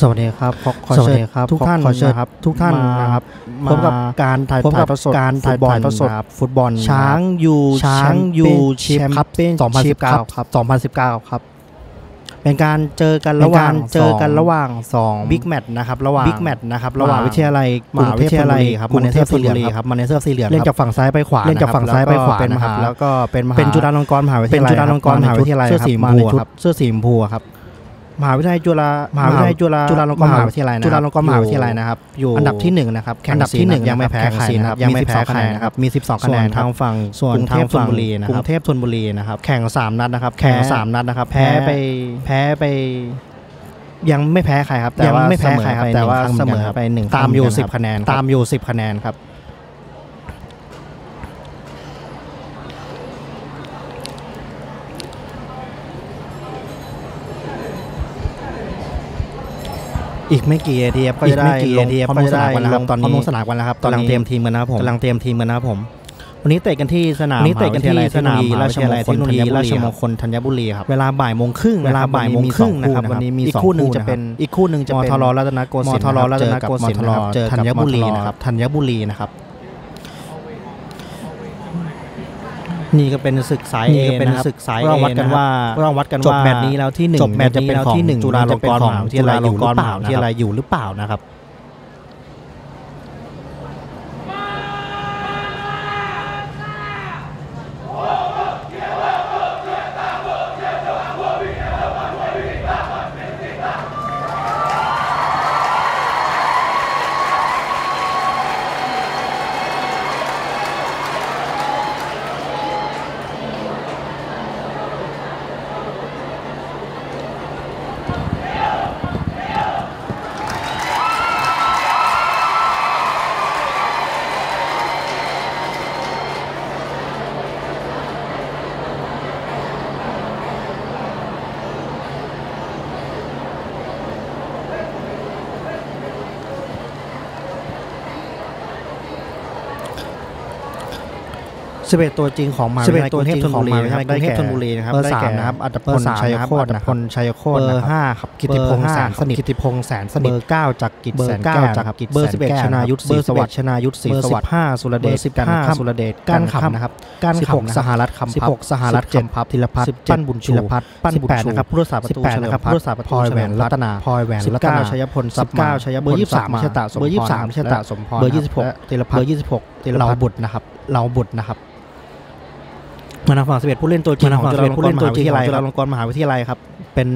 สวัสดีครับขอขอสวัสเชิดีญครับทุกท่านขอเชิญนะครับทุกท่านมานะครับมาพบกับการถ่ายพบกับถ่ายทอดสดการถ่ายฟุตบอลถ่ายทอดสดนะครับฟุตบอลช้างยูช้างยูยูชิปแชมครับเปี้ยน2019ครับ2019ครับเป็นการเจอกันเป็นระหว่างการเจอกันสองระหว่างสองบิ๊กแมตช์นะครับระหว่างบิ๊กแมตช์นะครับระหว่างมหาวิทยาลัยมหาวิทยาลัยครับกรุงเทพมหาวิทยาลัยสีเหลืองครับมาในเสื้อสีเหลืองเล่นจากฝั่งซ้ายไปขวาเล่นจากฝั่งซ้ายไปขวาเป็นมนะคหารับแล้วก็เป็นมหาเป็นจุฬาลงกรณ์มหาวิทเป็นยาลัยจุฬาลงกรณ์มหาวิทยาลัยเสื้อสีชมมาพูในชุดครับเสื้อสีชมพูครับ มหาวิทยาลัยจุฬามหาวิทยาลัยจุฬาจุฬาลงกรณ์มหาวิทยาลัยนะครับจุฬาลงกรณ์มหาวิทยาลัยนะครับอยู่อันดับที่หนึ่งนะครับอันดับที่หนึ่งแข่ยังไม่แพ้แข่งใครสีนะนะคครัรับบมีมี12 12คะแนนนะครับมี 12คะแนนส่วนทางฝั่งส่วนกรุงเทพทางฝั่งธนบุรีนะกรุครับงเทพธนบุรีนะครับแข่งสามนัดนะครับแข่งแพ้สามนัดนะครับ แพ้ไปแพ้ไปยังไม่แพ้ใครครับแต่ยังว่าไม่แพ้ใครครับแต่ว่าเสเสมมออไปไปหหนึ่นึ่งงตามอยู่เท่10คะแนนครับตามอยู่สิบคะแนนครับ อีกไม่กี่นาทีครับก็อีจะกได้ไม่กี่ลนางทีครับพร้อมลงสนามกันแล้วครับก็ตอนจะได้นี้ลงสนามกันแล้วครับตอนนี้กำลังเตรียมทีมกันนะครับผมกำลังเตรียมทีมกันนะครับผม วันนี้เตะกันที่สนามวันนี้เตะกันที่มหาวิทยาลัยสนามเทคโนโลยีราชมงคลเทคโนโลยีธัญบุรารีชคมรับงคลธัญบุรีครับเวลาบ่ายโมงครึ่งเวลาบ่ายโมงครึ่งนะครับวันนี้มีอีกสองคู่หนึ่งคู่จะนะเป็เป็นนอีกคู่หนึ่งจะมเป็นทรรัตนโกมสินทร์ทรรัตนเจอกับโกสินทร์มทรเจอกับธัญบุรีมทนะครับธัญบุรีนะครับ นี่ก็เป็นศึกสายนี่ก็เป็น A ะครับศึกสายเราวัดกัน A นะครับว่าเราวัดกันจบว่าแมตช์นี้แล้วที่หนึ่งจบแมตช์จะเป็นของที่หนึ่งจุฬาลงกรณ์มหาวิทยาลัยจุฬาลงกรณ์มหาวิทยาลัยอยู่หรือเปล่านะครับ 11ตัวจริงของมหาวิทยาลัย11 ตัวจริงของมหาวิทยาลัยกรุงเทพธนบุกรุงเทพธนบุรีรีนะนะคครัรับบได้ได้แก่แก่นะครับอัตพลเบอร์สามชัยนะครับโคตรอัตพลชัยโคตรเบอนะครับร์ห้าครับกิติพงษ์แสนสนิทกิติพงษ์แสนสนิทเบอร์เก้าจากกิจเบอแสร์นเก้าแก้วจากกิจเบอร์แสสิบนเอ็ดแก้วชนายุทธเบอร์ศรีสวัสดิ์ชนายุทธศรีเบอร์สสิวัสบดิ์ห้าสุรเดชเบอร์สิบห้า15สุรเดชก้านก้านคำคำนะนะคครัรับบก้านสิบหกคำสหรัฐคำสิบพับหกสหรัฐเจ็ดคำพับธีรพัฒน์สิบเจ็ดปั้นบุญชูธีรพัฒน์ปั้นสิบบุญแปดชูนะครับผู้รักษาประตูสิบแปดเฉลิมนะครับพัฒผู้น์รักษาประตูพลอยแหวนเฉลิมพัรัฒน์ตนาพลอยแหวนสิบรัตเก้านาชัยพลสิบเก้าชัยพลเบอร์ยี่สิบสามศักดิ์ชะตะสมพรเบอร์ยี่สิบสามชะตะสมพรเบอร์ยี่สิบหกและธีรพัฒน์เบอร์ยี่สิบหกธีรพัฒน์เราบุตรนะครับเราบุตรนะครับ มาทางฝั่งสิบเอ็ดผู้เล่นตัวจริงของจุฬาลงกรณ์มหาวิทยาลัยจุฬาลงกรณ์มหาวิทยาลัยครับ เป็น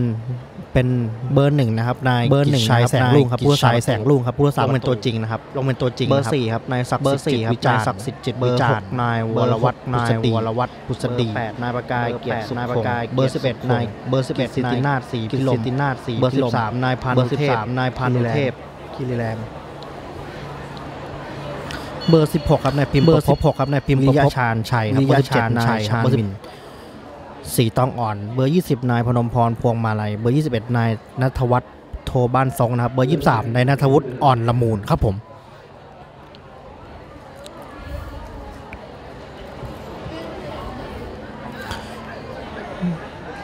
เป็นเบอร์หนึ่งนะครับนายเบอร์หนึ่งกิจชัยนะครับแสงรุ่งครับนายผู้รักษากิจชัยแสงรุ่งครับผู้รักษาลงเป็นประตูตัวจริงนะครับลงเป็นตัวจริงเบอร์นะคสี่ครับนายศักดิ์เบอร์สี่ครับวิจารนายณ์ศักดิ์สิทธิ์จิตเบอร์วิจาหรกณ์นายวรวัตรนาพุยษฎีวรวัตรพุษฎีเบอร์แปดนายประกายเบอร์เกียรแปติดสุขนายพประงกายศ์เบอร์สิบเอ็ดนายเบอร์สิบเอ็ดกิตตินาถศรีกิพิตลมตินาถศรีเบอร์พิลม13นายพานุเบอร์สิบเทพสามนายพานุเทพคิริแรง เบอร์สิบหกครับนายพิมพ์เบอร์ประพ16 ครับนายพิมพ์วิริยะประพชาญชัยครับวิริยะชาญชัยเบอร์สิบเจ็ดนายชาญเบอร์สิบมินสีตองอ่อน เบอร์ยี่สิบนายพนมพรพวงมาลัย เบอร์ยี่สิบเอ็ดนายนัทวัฒน์โทบ้านซองนะครับ เบอร์ยี่สิบสามนายนัทวุฒิอ่อนละมูลครับผม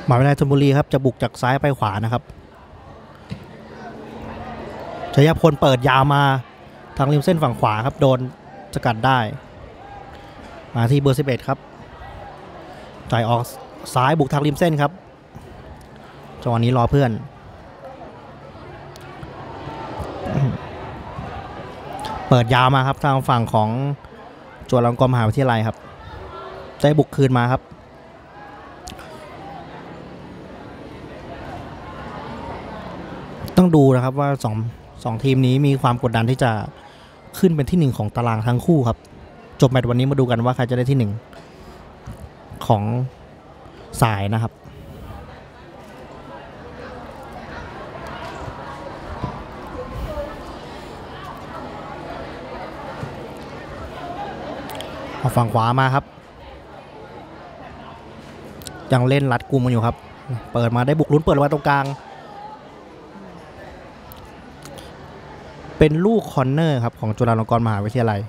หมหาวิทยาลัยธนบุรีครับจะบุกจากซ้ายไปขวานะครับชยพลเปิดยาวมาทางริมเส้นฝั่งขวาครับ โดน สกัดได้ มาที่เบอร์ 11 ครับจ่ายออกซ้ายบุกทางริมเส้นครับจังหวะนี้รอเพื่อน เปิดยาวมาครับทางฝั่งของจุฬาลงกรมหาวิทยาลัยครับได้บุกคืนมาครับต้องดูนะครับว่าสองสองทีมนี้มีความกดดันที่จะ ขึ้นเป็นที่หนึ่งของตารางทั้งคู่ครับ จบแมตช์วันนี้มาดูกันว่าใครจะได้ที่หนึ่งของสายนะครับเอฝั่งขวามาครับ ยังเล่นรัดกุมกันอยู่ครับ เปิดมาได้บุกลุ้นเปิดมาตรงกลาง เป็นลูกคอนเนอร์ครับของจุฬาลงกรณ์มหาวิทยาลัย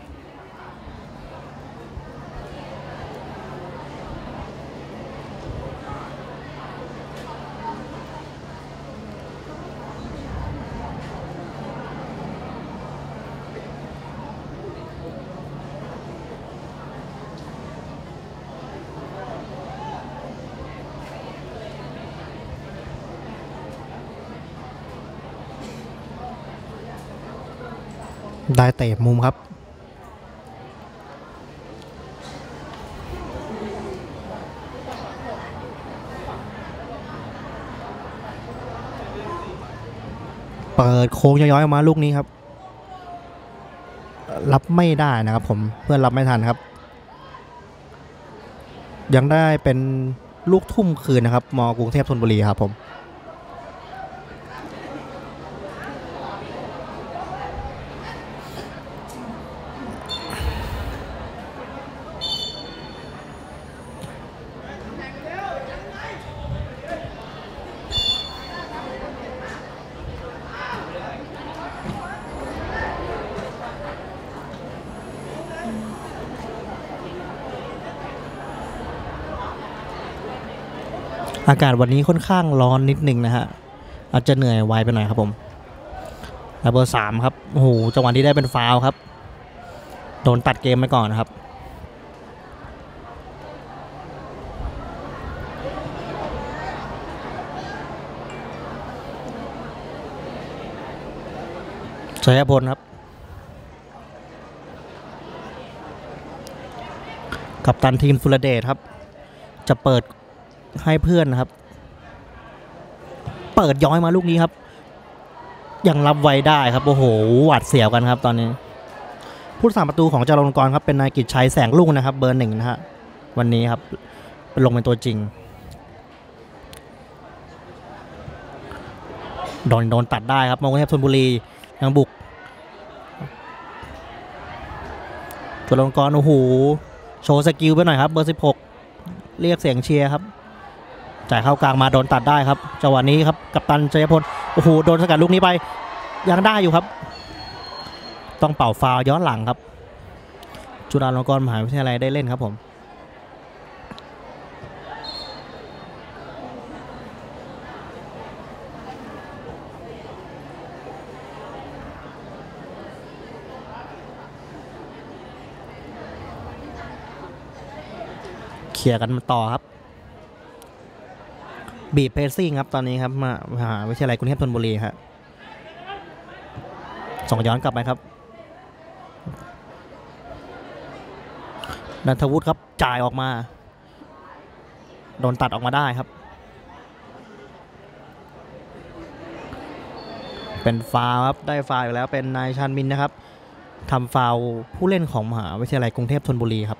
ได้เตะมุมครับ เปิดโค้งย้อยๆออกมาลูกนี้ครับ รับไม่ได้นะครับผมเพื่อนรับไม่ทันครับ ยังได้เป็นลูกทุ่มคืนนะครับมกรุงเทพธนบุรีครับผม อากาศวันนี้ค่อนข้างร้อนนิดนึงนะฮะอาจจะเหนื่อยไวไปหน่อยครับผมลเบอร์สามครับโอ้โหจังหวะที่ได้เป็นฟาวครับ โดนตัดเกมไปก่อนนะครับชัยพลครับ กับตันทีมสุรเดชครับ จะเปิด ให้เพื่อนนะครับ เปิดย้อยมาลูกนี้ครับ ยังรับไว้ได้ครับโอ้โหหวาดเสียวกันครับ ตอนนี้ ผู้สามประตูของจารลกรครับเป็นนายกิจชัยแสงลุ่งนะครับ เบอร์หนึ่งนะฮะวันนี้ครับเป็นลงเป็นตัวจริงโดนโดนตัดได้ครับมองเทพธนบุรียังบุกจุฬาลงกรณ์โอ้โหโชว์ skill ไปหน่อยครับ เบอร์ 16 เรียกเสียงเชียร์ครับ จ่ายเข้ากลางมาโดนตัดได้ครับจังหวะนี้ครับกัปตันชัยพลโอ้โหโดนสกัดลูกนี้ไป ยังได้อยู่ครับ ต้องเป่าฟาวล์ย้อนหลังครับ จุฬาลงกรณ์มหาวิทยาลัยได้เล่นครับผมเขี่ยกันมาต่อครับ บีบเพรสซิ่งครับตอนนี้ครับมามหาวิทยาลัยกรุงเทพธนบุรีครับส่งย้อนกลับไปครับนันทวุฒิครับจ่ายออกมา โดนตัดออกมาได้ครับ เป็นฟาวครับได้ฟาวอยู่แล้วเป็นนายชันมินนะครับทำฟาวผู้เล่นของมหาวิทยาลัยกรุงเทพธนบุรีครับ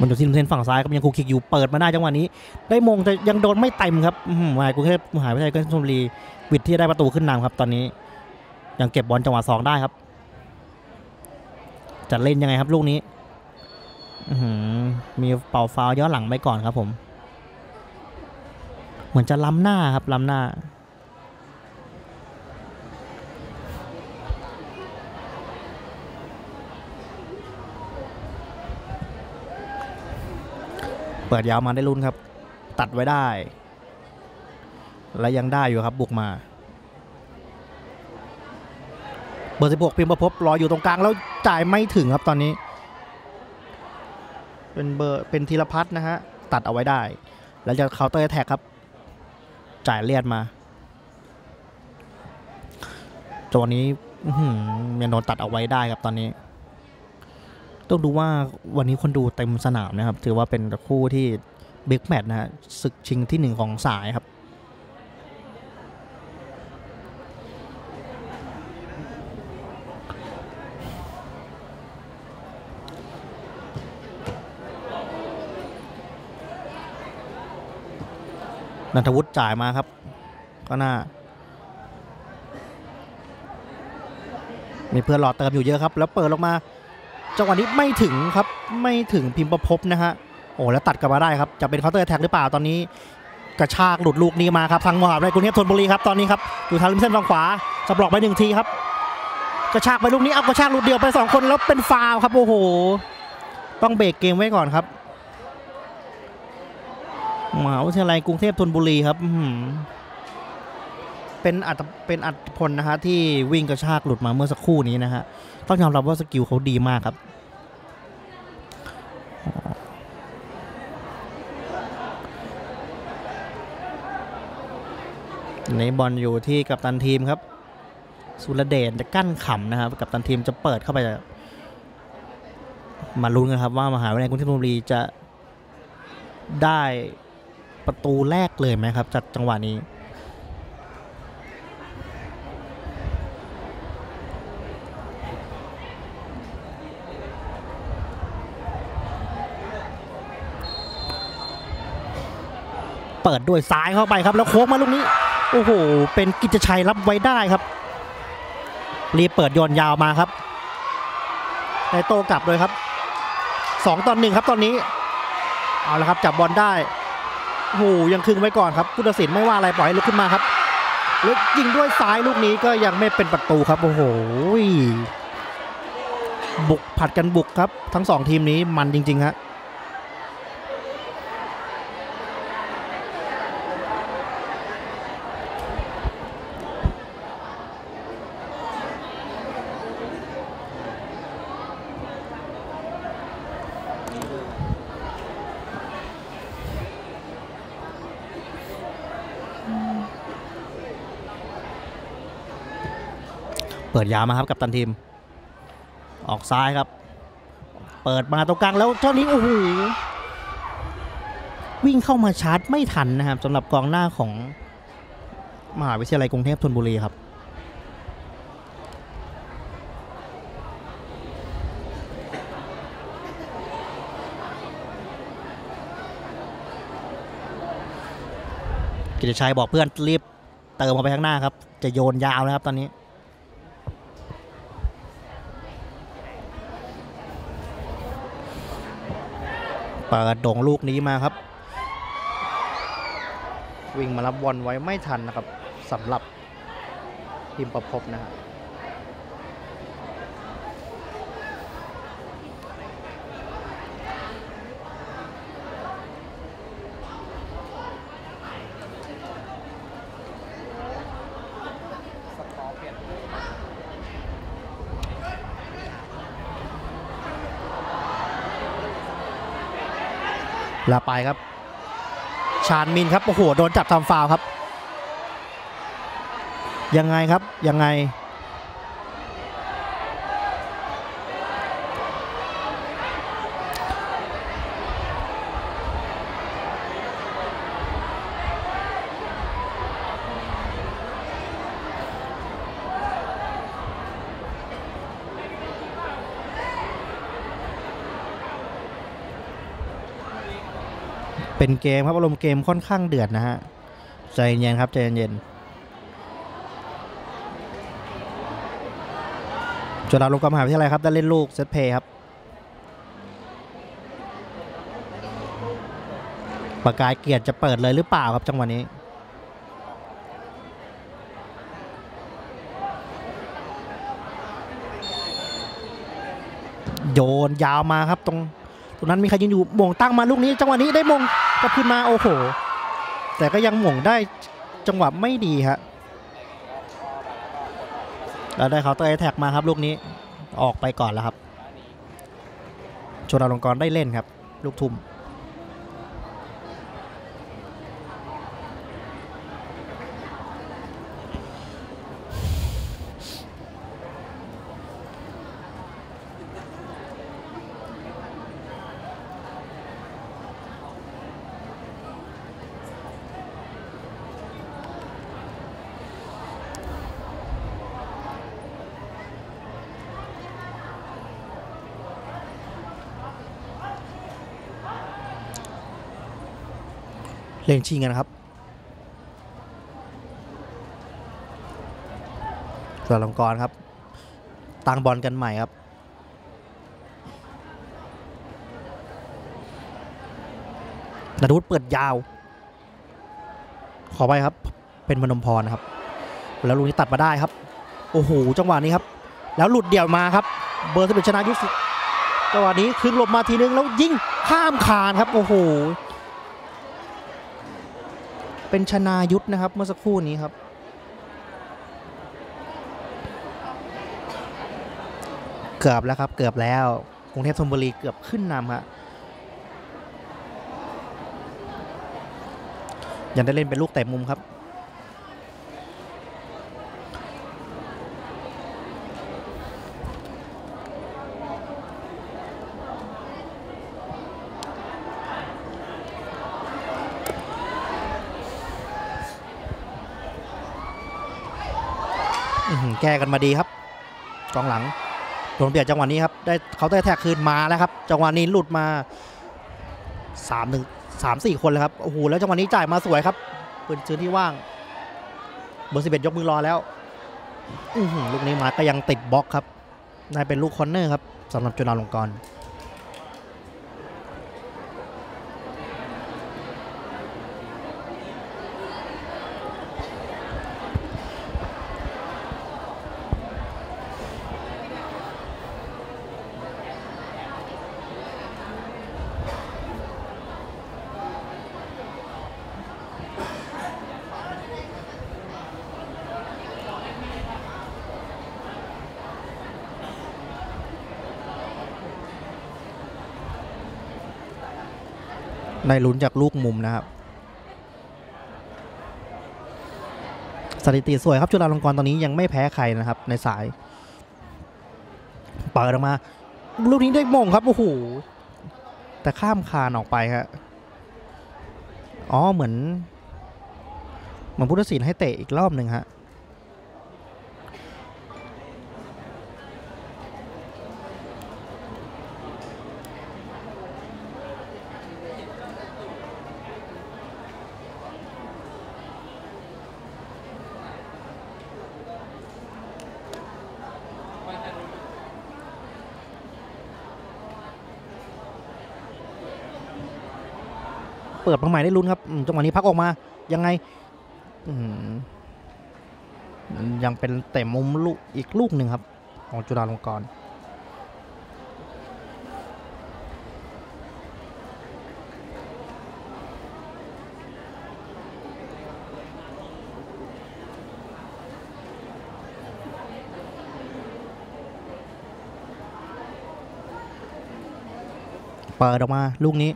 มันดูที่ลุมเซนฝั่งซ้ายครับยังคูคิกอยู่เปิดมาได้จังหวะนี้ ได้มงแต่ยังโดนไม่เต็มครับหมากรุงเทพมหาวิทยาลัยกรุงเทพธนบุรีวิทย์ที่จะได้ประตูขึ้นนำครับตอนนี้ ยังเก็บบอลจังหวะสองได้ครับจะเล่นยังไงครับลูกนี้มีเป่าฟาวย้อนหลังไปก่อนครับผม เหมือนจะล้ำหน้าครับล้ำหน้า เปิดยาวมาได้ลุ้นครับ ตัดไว้ได้ และยังได้อยู่ครับบุกมาเบอร์สิบหกพิมพ์ประพบรออยู่ตรงกลางแล้วจ่ายไม่ถึงครับตอนนี้ เป็นเบอร์เป็นธีรพัฒน์นะฮะตัดเอาไว้ได้ แล้วจะ counter attack ครับ จ่ายเลียดมาจังหวะนี้อื้อหือยังโดนตัดเอาไว้ได้ครับตอนนี้ ต้องดูว่าวันนี้คนดูเต็มสนามนะครับ ถือว่าเป็นคู่ที่ big match นะฮะศึกชิงที่หนึ่งของสายครับ นันทวุฒิจ่ายมาครับ ก็น่า มีเพื่อนรอดเติมอยู่เยอะครับ แล้วเปิดลงมา จังหวะนี้ไม่ถึงครับไม่ถึงพิมพ์ประพบนะฮะโอ้แล้วตัดกลับมาได้ครับจะเป็นเคาน์เตอร์แท็กหรือเปล่าตอนนี้ กระชากหลุดลูกนี้มาครับทางมหาวิทยาลัยกรุงเทพธนบุรีครับตอนนี้ครับอยู่ทางริมเส้นฝั่งขวาสบล็อกไปหนึ่งทีครับ กระชากไปลูกนี้เอากระชากหลุดเดียวไปสองคนแล้วเป็นฟาวครับโอ้โห ต้องเบรกเกมไว้ก่อนครับมหาวิทยาลัยกรุงเทพธนบุรีครับเป็นอัตเป็นอัตพลนะฮะที่วิ่งกระชากหลุดมาเมื่อสักครู่นี้นะฮะ ต้องยอมรับว่า skill เขาดีมากครับในบอลอยู่ที่กัปตันทีมครับ สุรเดชจะกั้นขำนะครับ กัปตันทีมจะเปิดเข้าไปมาลุ้นกันครับ ว่ามหาวิทยาลัยกรุงเทพธนบุรีจะได้ประตูแรกเลยไหมครับ จากจังหวะนี้ เปิดด้วยซ้ายเข้าไปครับ แล้วโค้งมาลูกนี้ โอ้โห เป็นกิจชัยรับไว้ได้ครับ รีเปิดโยนยาวมาครับไดโตกลับเลยครับสองตอนหนึ่งครับตอนนี้ เอาละครับจับบอลได้โอ้โหยังคึงไว้ก่อนครับผู้ตัดสินไม่ว่าอะไรปล่อยลุกขึ้นมาครับแล้วยิงด้วยซ้ายลูกนี้ก็ยังไม่เป็นประตูครับโอ้โหบุกผัดกันบุกครับ ทั้งสองทีมนี้มันจริงๆฮะ ปิดยาวมาครับกับตันทีม ออกซ้ายครับ เปิดมาตรงกลางแล้วเท่านี้โอ้โหวิ่งเข้ามาชาร์จไม่ทันนะครับสำหรับกองหน้าของมหาวิทยาลัยกรุงเทพธนบุรีครับกิจชัยบอกเพื่อนรีบเติมเข้าไปข้างหน้าครับ จะโยนยาวนะครับตอนนี้ เปิดโด่งลูกนี้มาครับ วิ่งมารับบอลไว้ไม่ทันนะครับสำหรับทีมประพบนะครับ ล้วไปครับ ชาญมินครับโอ้โหโดนจับทำฟาวครับ ยังไงครับยังไง เป็นเกมครับอารมณ์เกมค่อนข้างเดือดนะฮะใจเย็นครับใจเย็นจุฬาลงกรณ์มหาวิทยาลัยครับได้เล่นลูกเซตเพย์ครับ ประกายเกียรติจะเปิดเลยหรือเปล่าครับจังหวะนี้ โยนยาวมาครับตรงตรงนั้นมีใครยืนอยู่ม่งตั้งมาลูกนี้ จังหวะนี้ได้มง กลับขึ้นมาโอ้โห แต่ก็ยังหม่งได้จังหวะไม่ดีฮะแล้วได้เขาเตะแท็กมาครับลูกนี้ออกไปก่อนแล้วครับชนลงกรได้เล่นครับ ลูกทุ่ม เล่นชิงกันนะครับชนลงกรครับตั้งบอลกันใหม่ครับนารุธเปิดยาว ขอไปครับ เป็นมนมพรนะครับ แล้วลูกนี้ตัดมาได้ครับ โอ้โห จังหวะนี้ครับ แล้วหลุดเดี่ยวมาครับ เบอร์ที่เป็นชนะยุทธจังหวะนี้คืนหลบมาทีนึงแล้วยิงข้ามคานครับ โอ้โห เป็นชนายุทธนะครับ เมื่อสักครู่นี้ครับ เกือบแล้วครับ เกือบแล้วกรุงเทพธนบุรีเกือบขึ้นนำครับยังได้เล่นเป็นลูกเตะมุมครับ แก้กันมาดีครับกองหลังโดนเบียดจังหวะนี้ครับได้เขาได้แท็กคืนมาแล้วครับ จังหวะนี้หลุดมาสามหนึ่งสามสี่คนเลยครับโอ้โหแล้วจังหวะนี้จ่ายมาสวยครับปืนชื้นที่ว่างเบอร์สิบเอ็ดยกมือรอแล้วลูกนี้มาก็ยังติดบล็อกครับนายเป็นลูกคอนเนอร์ครับสำหรับจุฬาลงกรณ์ ลุ้นจากลูกมุมนะครับ สถิติสวยครับจุฬาลงกรณ์ตอนนี้ยังไม่แพ้ใครนะครับ ในสายเปิดออกมา ลูกนี้ได้มงครับโอ้โหแต่ข้ามคานออกไปฮะอ๋อเหมือนเหมือนพุทธศิลป์ให้เตะอีกรอบหนึ่งฮะ เปิดมาใหม่ได้ลุ้นครับจังหวะนี้พักออกมายังไงยังเป็นเตะมุมลูกอีกลูกหนึ่งครับ ของจุฬาลงกรณ์เปิดออกมาลูกนี้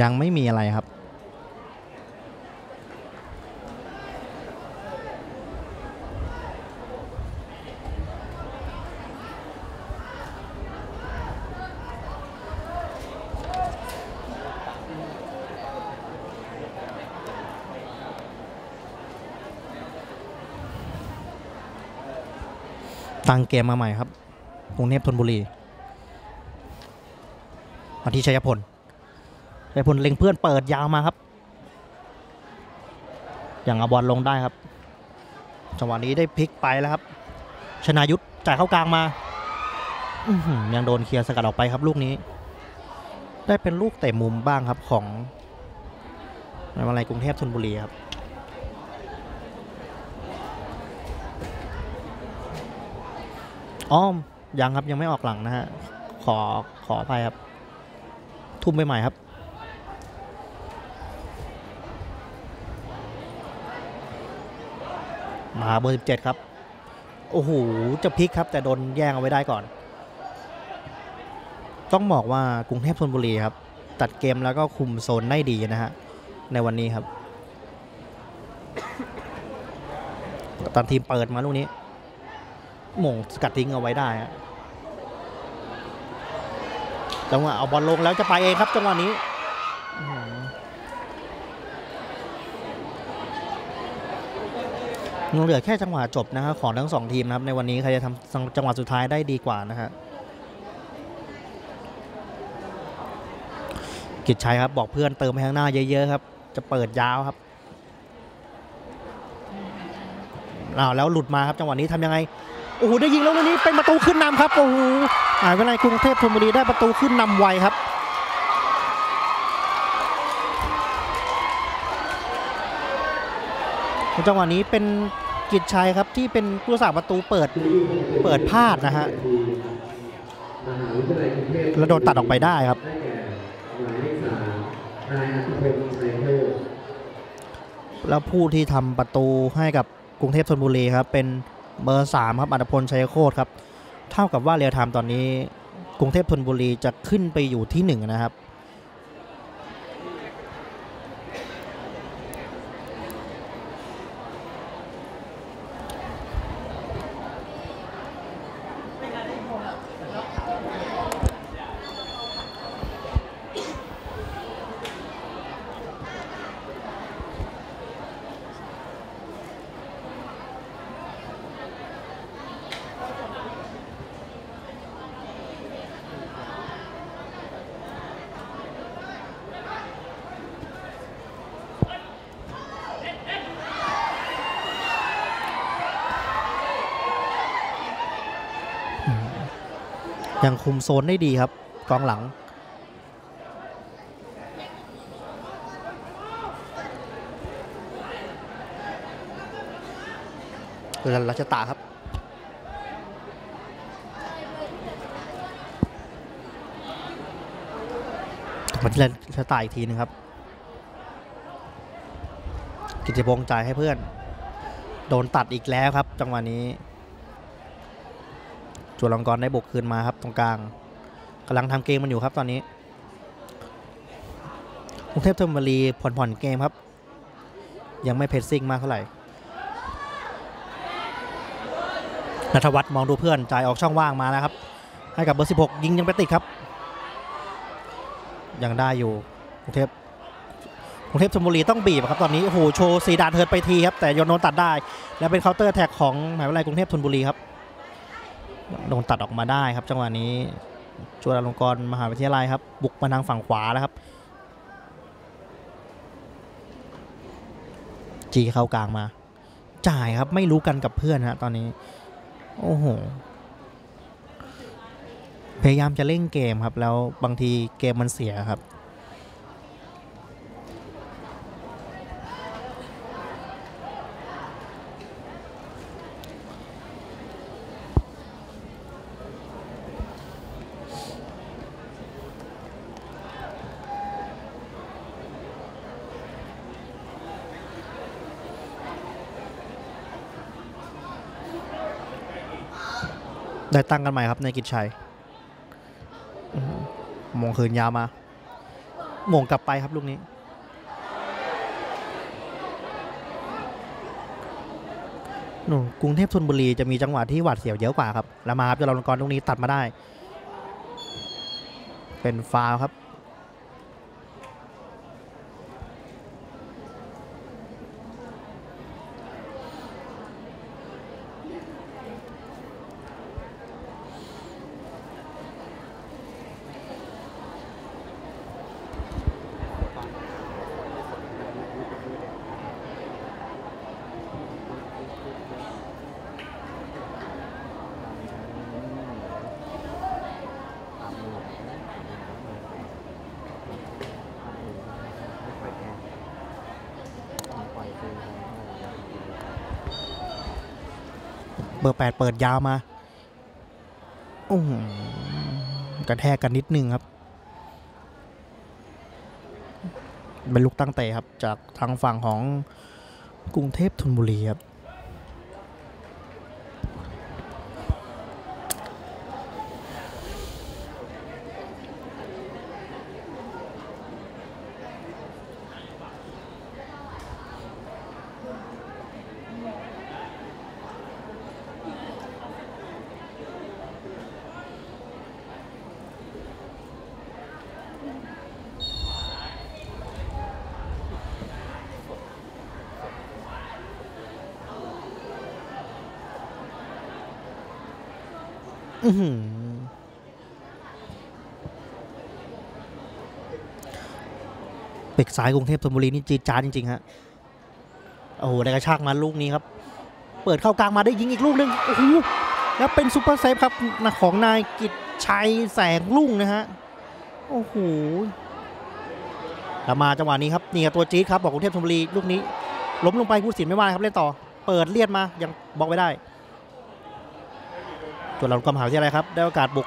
ยังไม่มีอะไรครับ ตั้งเกมมาใหม่ครับกรุงเทพธนบุรี มาที่ชัยพลชัยพลเล็งเพื่อนเปิดยาวมาครับ อย่างเอาบอลลงได้ครับ จังหวะนี้ได้พลิกไปแล้วครับ ชนายุทธจ่ายเข้ากลางมายังโดนเคลียร์สกัดออกไปครับลูกนี้ ได้เป็นลูกเตะมุมบ้างครับของในวันไรกรุงเทพธนบุรีครับอ้อมยังครับยังไม่ออกหลังนะฮะขอขออภัยครับ ทุ่มไปใหม่ครับมาเบอร์17 ครับ โอ้โห จะพลิกครับ แต่โดนแย่งเอาไว้ได้ก่อน ต้องบอกว่ากรุงเทพธนบุรีครับ ตัดเกมแล้วก็คุมโซนได้ดีนะฮะ ในวันนี้ครับตอนทีมเปิดมาลูกนี้หม่งสกัดทิ้งเอาไว้ได้ จังหวะเอาบอลลงแล้วจะไปเองครับจังหวะนี้ยังเหลือแค่จังหวะจบนะครับของทั้งสองทีมนะครับในวันนี้ใครจะทำจังหวะสุดท้ายได้ดีกว่านะฮะกิจชัยครับบอกเพื่อนเติมไปข้างหน้าเยอะๆครับ จะเปิดยาวครับอ้าวแล้วหลุดมาครับจังหวะนี้ทำยังไง โอ้โหได้ยิงแล้วลูกนี้เป็นประตูขึ้นนำครับโอ้โหหายไปไหนกรุงเทพธนบุรีได้ประตูขึ้นนำไวครับจังหวะนี้เป็นกิจชัยครับที่เป็นผู้สาประตูเปิดเปิดพลาดนะฮะแล้วโดนตัดออกไปได้ครับแล้วผู้ที่ทำประตูให้กับกรุงเทพธนบุรีครับเป็น เบอร์สามครับอัตพลชัยโคตรครับ เท่ากับว่า real time ตอนนี้กรุงเทพธนบุรีจะขึ้นไปอยู่ที่หนึ่งนะครับ ยังคุมโซนได้ดีครับกองหลังรัชตาครับมาที่รัชตาอีกทีหนึงครับ กิจพงษ์จ่ายให้เพื่อน โดนตัดอีกแล้วครับ จังหวะนี้ จุลงกรได้บุกคืนมาครับตรงกลางกำลังทำเกมมันอยู่ครับตอนนี้กรุงเทพธนบุรีผ่อนผ่อนเกมครับ ยังไม่เพรสซิ่งมากเท่าไหร่นัทวัฒน์มองดูเพื่อนจ่ายออกช่องว่างมาแล้วครับ ให้กับเบอร์ 16 ยิงยังไปติดครับ ยังได้อยู่กรุงเทพกรุงเทพธนบุรีต้องบีบครับตอนนี้โอ้โหโชว์สีดานเทิร์นไปทีครับแต่โยนโนตัดได้ แล้วเป็นเคาน์เตอร์แท็กของหมาวิทยาลัยกรุงเทพธนบุรีครับ โดนตัดออกมาได้ครับ จังหวะนี้จุฬาลงกรณ์มหาวิทยาลัยครับ บุกมาทางฝั่งขวาแล้วครับ จีเข้ากลางมา จ่ายครับไม่รู้กันกับเพื่อนฮะตอนนี้ โอ้โห พยายามจะเล่นเกมครับ แล้วบางทีเกมมันเสียครับ ได้ตั้งกันใหม่ครับในกิจชัยอือฮึมงคืนยาวมาหมงกลับไปครับลูกนี้ หนูกรุงเทพธนบุรีจะมีจังหวะที่หวาดเสียวเยอะกว่าครับ แล้วมาครับจุฬาลงกรตรงนี้ตัดมาได้ เป็นฟาวครับ ดยาวมาอื้อหือกระแทกกันนิดนึงครับ เป็นลูกตั้งเตะครับ จากทางฝั่งของกรุงเทพธนบุรีครับ ซ้ายกรุงเทพธนบุรีนี่จีดจานจริงๆฮะโอ้โหได้กระชากมาลูกนี้ครับ เปิดเข้ากลางมาได้ยิงอีกลูกหนึ่งโอ้โหแล้วเป็นซูเปอร์เซฟครับของนายกิตชัยแสงลุ่งนะฮะโอ้โหแล้วมาจังหวะนี้ครับนี่ตัวจี๊ดครับบอกกรุงเทพธนบุรีลูกนี้ ล้มลงไปผู้สินไม่ว่าครับเล่นต่อ เปิดเลียดมายังบล็อกไม่ได้ส่วนเราก็มหาวิทยาลัยครับ ได้โอกาสบุก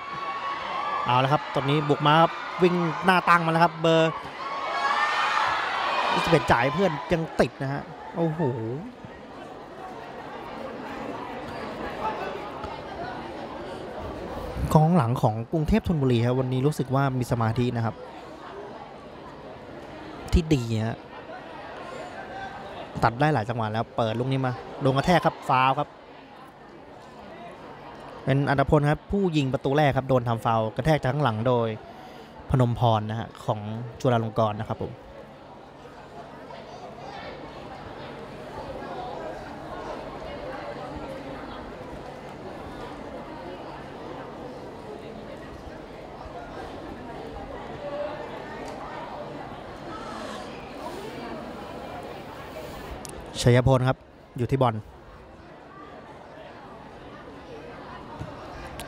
เอาแล้วครับ ตอนนี้บุกมาครับวิ่งหน้าตั้งมาแล้วครับ เบอร์ จะเป็นจ่ายเพื่อนยังติดนะฮะ โอ้โหกองหลังของกรุงเทพธนบุรีครับวันนี้รู้สึกว่ามีสมาธินะครับ ที่ดีฮะตัดได้หลายจังหวะแล้วเปิดลูกนี้มาโดนกระแทกครับฟาวครับ เป็นอันดพลครับ ผู้ยิงประตูแรกครับ โดนทำฟาวกระแทกจากข้างหลังโดยพนมพรนะฮะของจุฬาลงกรณ์นะครับผม ชัยพลครับ อยู่ที่บอล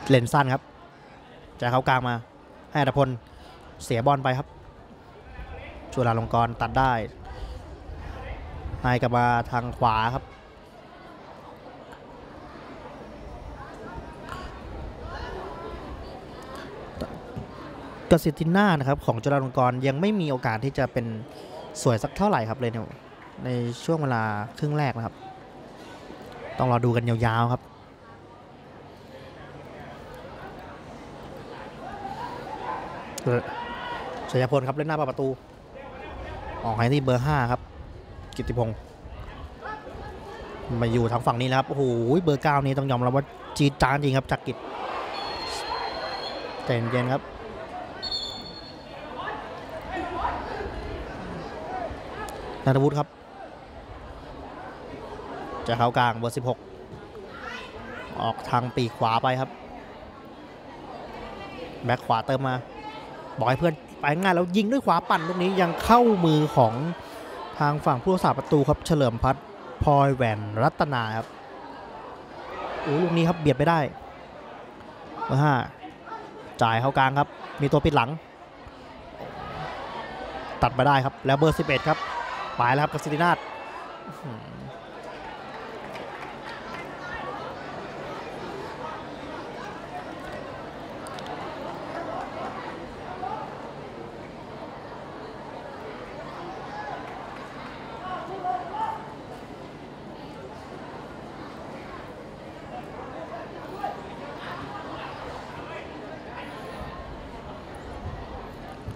เลนสั้นครับจะเขากลางมา ให้อัตพลเสียบอลไปครับจุฬาลงกรณ์ตัดได้ให้กลับมาทางขวาครับ กสิติน่านะครับ ของจุฬาลงกรณ์ยังไม่มีโอกาสที่จะเป็นสวยสักเท่าไหร่ครับเลยเนี่ย ในช่วงเวลาครึ่งแรกนะครับ ต้องรอดูกันยาวๆครับชยพลครับเล่นหน้าประตู ออกให้ที่เบอร์5ครับ กิติพงศ์มาอยู่ทางฝั่งนี้แล้วครับโอ้โหเบอร์9นี้ต้องยอมรับว่าจีดจานจริงครับจากกิจใจเย็นครับนัทวุฒิครับ จะเข้ากลางเบอร์16ออกทางปีกขวาไปครับแบ็คขวาเติมมาบอกให้เพื่อนไปง่ายแล้วยิงด้วยขวาปั่นลูกนี้ยังเข้ามือของทางฝั่งผู้รักษาประตูครับเฉลิมพัฒน์พลอยแหวนรัตนาครับโอ้ลูกนี้ครับเบียดไปได้เบอร์ห้าจ่ายเข้ากลางครับ มีตัวปิดหลัง ตัดมาได้ครับแล้วเบอร์ 11 ครับไปแล้วครับกับสิรินาถ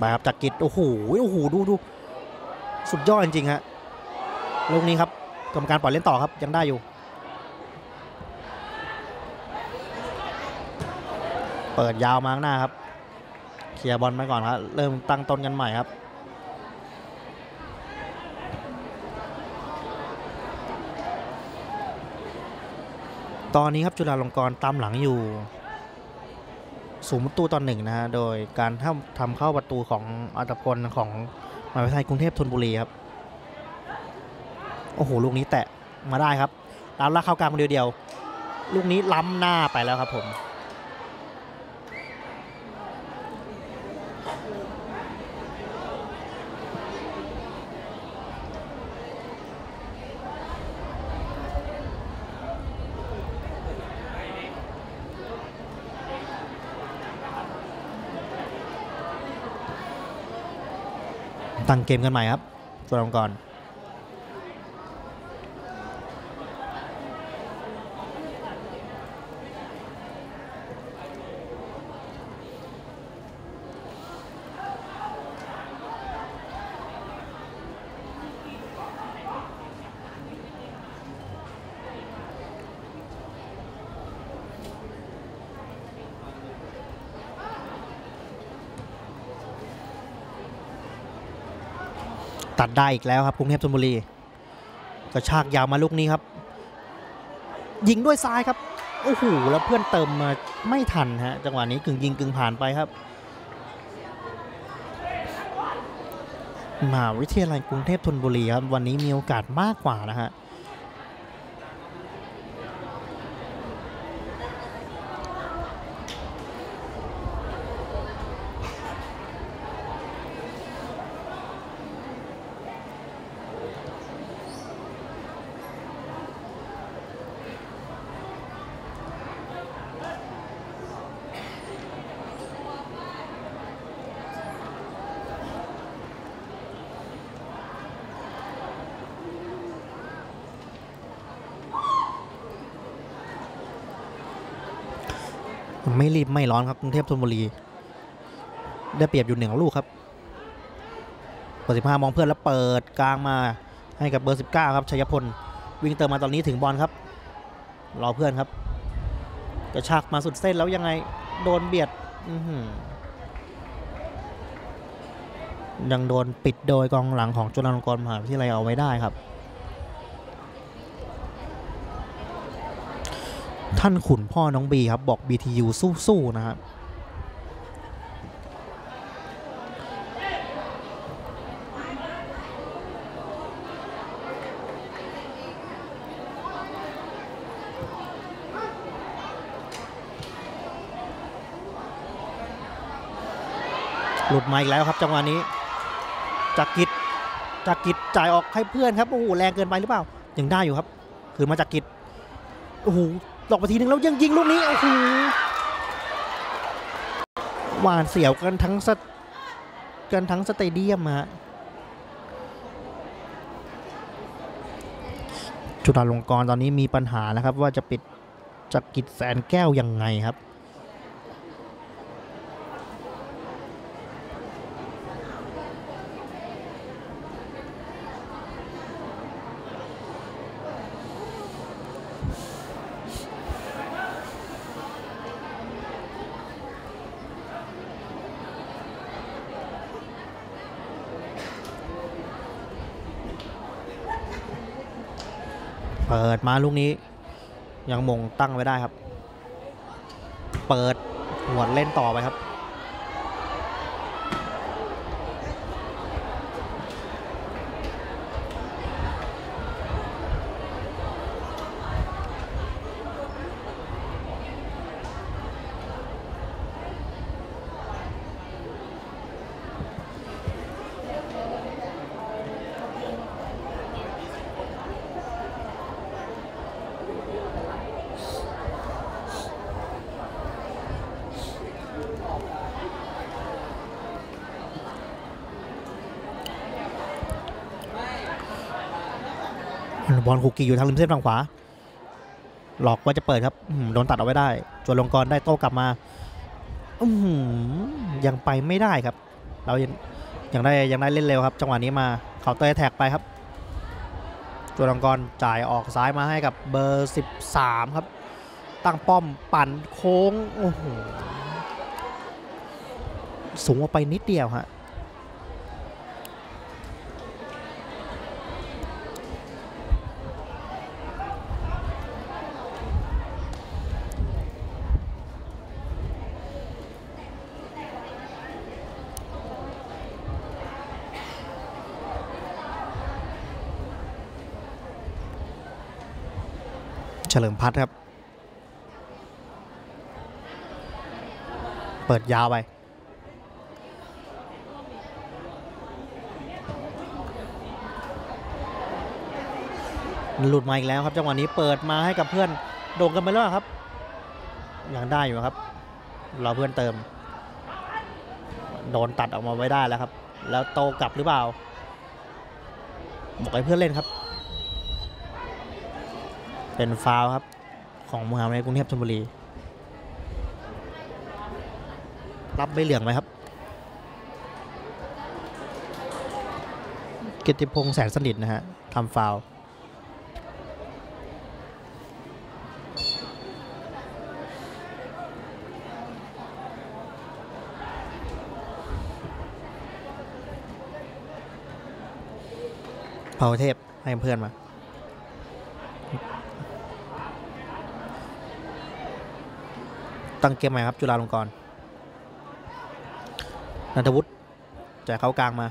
อื้อหือไปครับจากกิจโอ้โหโอ้โหดูดูสุดยอดจริงฮะลูกนี้ครับกรรมการปล่อยเล่นต่อครับยังได้อยู่ เปิดยาวมาข้างหน้าครับเคลียร์บอลไปก่อนครับเริ่มตั้งต้นกันใหม่ครับตอนนี้ครับจุฬาลงกรณ์ตามหลังอยู่ สูงประตูตอนหนึ่งนะฮะ โดยการทำทำเข้าประตูของอัตพลของมหาวิทยาลัยกรุงเทพธนบุรีครับ โอ้โห ลูกนี้แตะมาได้ครับแล้วลากเข้ากลางคนเดียวเดียว ลูกนี้ล้ำหน้าไปแล้วครับผม ตั้งเกมกันใหม่ครับจุฬาลงกร ตัดได้อีกแล้วครับกรุงเทพธนบุรีกระชากยาวมาลูกนี้ครับ ยิงด้วยซ้ายครับโอ้โหแล้วเพื่อนเติมมาไม่ทันฮะจังหวะนี้กึ่งยิงกึ่งผ่านไปครับมหาวิทยาลัยกรุงเทพธนบุรีครับวันนี้มีโอกาสมากกว่านะฮะ ไม่รีบไม่ร้อนครับกรุงเทพธนบุรี ได้เปรียบอยู่หนึ่งลูกครับเบอร์สิบห้ามองเพื่อนแล้วเปิดกลางมาให้กับเบอร์สิบเก้าครับชัยพลวิ่งเติมมาตอนนี้ถึงบอลครับรอเพื่อนครับกระชากมาสุดเส้นแล้วยังไงโดนเบียดยังโดนปิดโดยกองหลังของจุฬาลงกรณ์มหาวิทยาลัยเอาไว้ได้ครับ ท่านขุนพ่อน้องบีครับบอก BTU สู้ๆนะครับหลุดมาอีกแล้วครับจังหวะนี้จากกิจจากกิจจ่ายออกให้เพื่อนครับโอ้โหแรงเกินไปหรือเปล่ายังได้อยู่ครับ คืนมาจากกิจโอ้โห หลอกไปทีนึงแล้วยังยิงลูกนี้โอ้โหหวานเสียวกันทั้งสตกันทั้งสเตเดียมฮะจุฬาลงกรณ์ตอนนี้มีปัญหานะครับ ว่าจะปิดจักริดแสนแก้วยังไงครับ ดมาลูกนี้ ยังมงตั้งไว้ได้ครับ เปิดหัวดเล่นต่อไปครับ บอลคุกกี้อยู่ทางริมเส้นฝั่งขวา หลอกว่าจะเปิดครับโดนตัดเอาไว้ได้จวนลงกรได้โต้กลับมาอยังไปไม่ได้ครับ เรายังยังได้ยังได้เล่นเร็วครับ จังหวะนี้มาเขาเตะแท็กไปครับจุลังกรจ่ายออกซ้ายมาให้กับเบอร์ 13 ครับ ตั้งป้อมปั่นโค้งโอ้โหสูงออกไปนิดเดียวฮะ เฉลิมพัฒน์ครับ เปิดยาวไป หลุดมาอีกแล้วครับจังหวะนี้เปิดมาให้กับเพื่อนโด่งกันไปแล้วครับยังได้อยู่ครับรอเพื่อนเติม โดนตัดออกมาไว้ได้แล้วครับ แล้วโตกลับหรือเปล่า บอกให้เพื่อนเล่นครับ เป็นฟาวครับ ของมหาวิทยาลัยกรุงเทพธนบุรี รับใบเหลืองไหมครับกิติพงษ์แสนสนิทนะฮะทำฟาวเผาเทพให้เพื่อนมา ตั้งเกมใหม่ครับ จุฬาลงกรณ์นันทวุฒิจ่ายเข้ากลางมา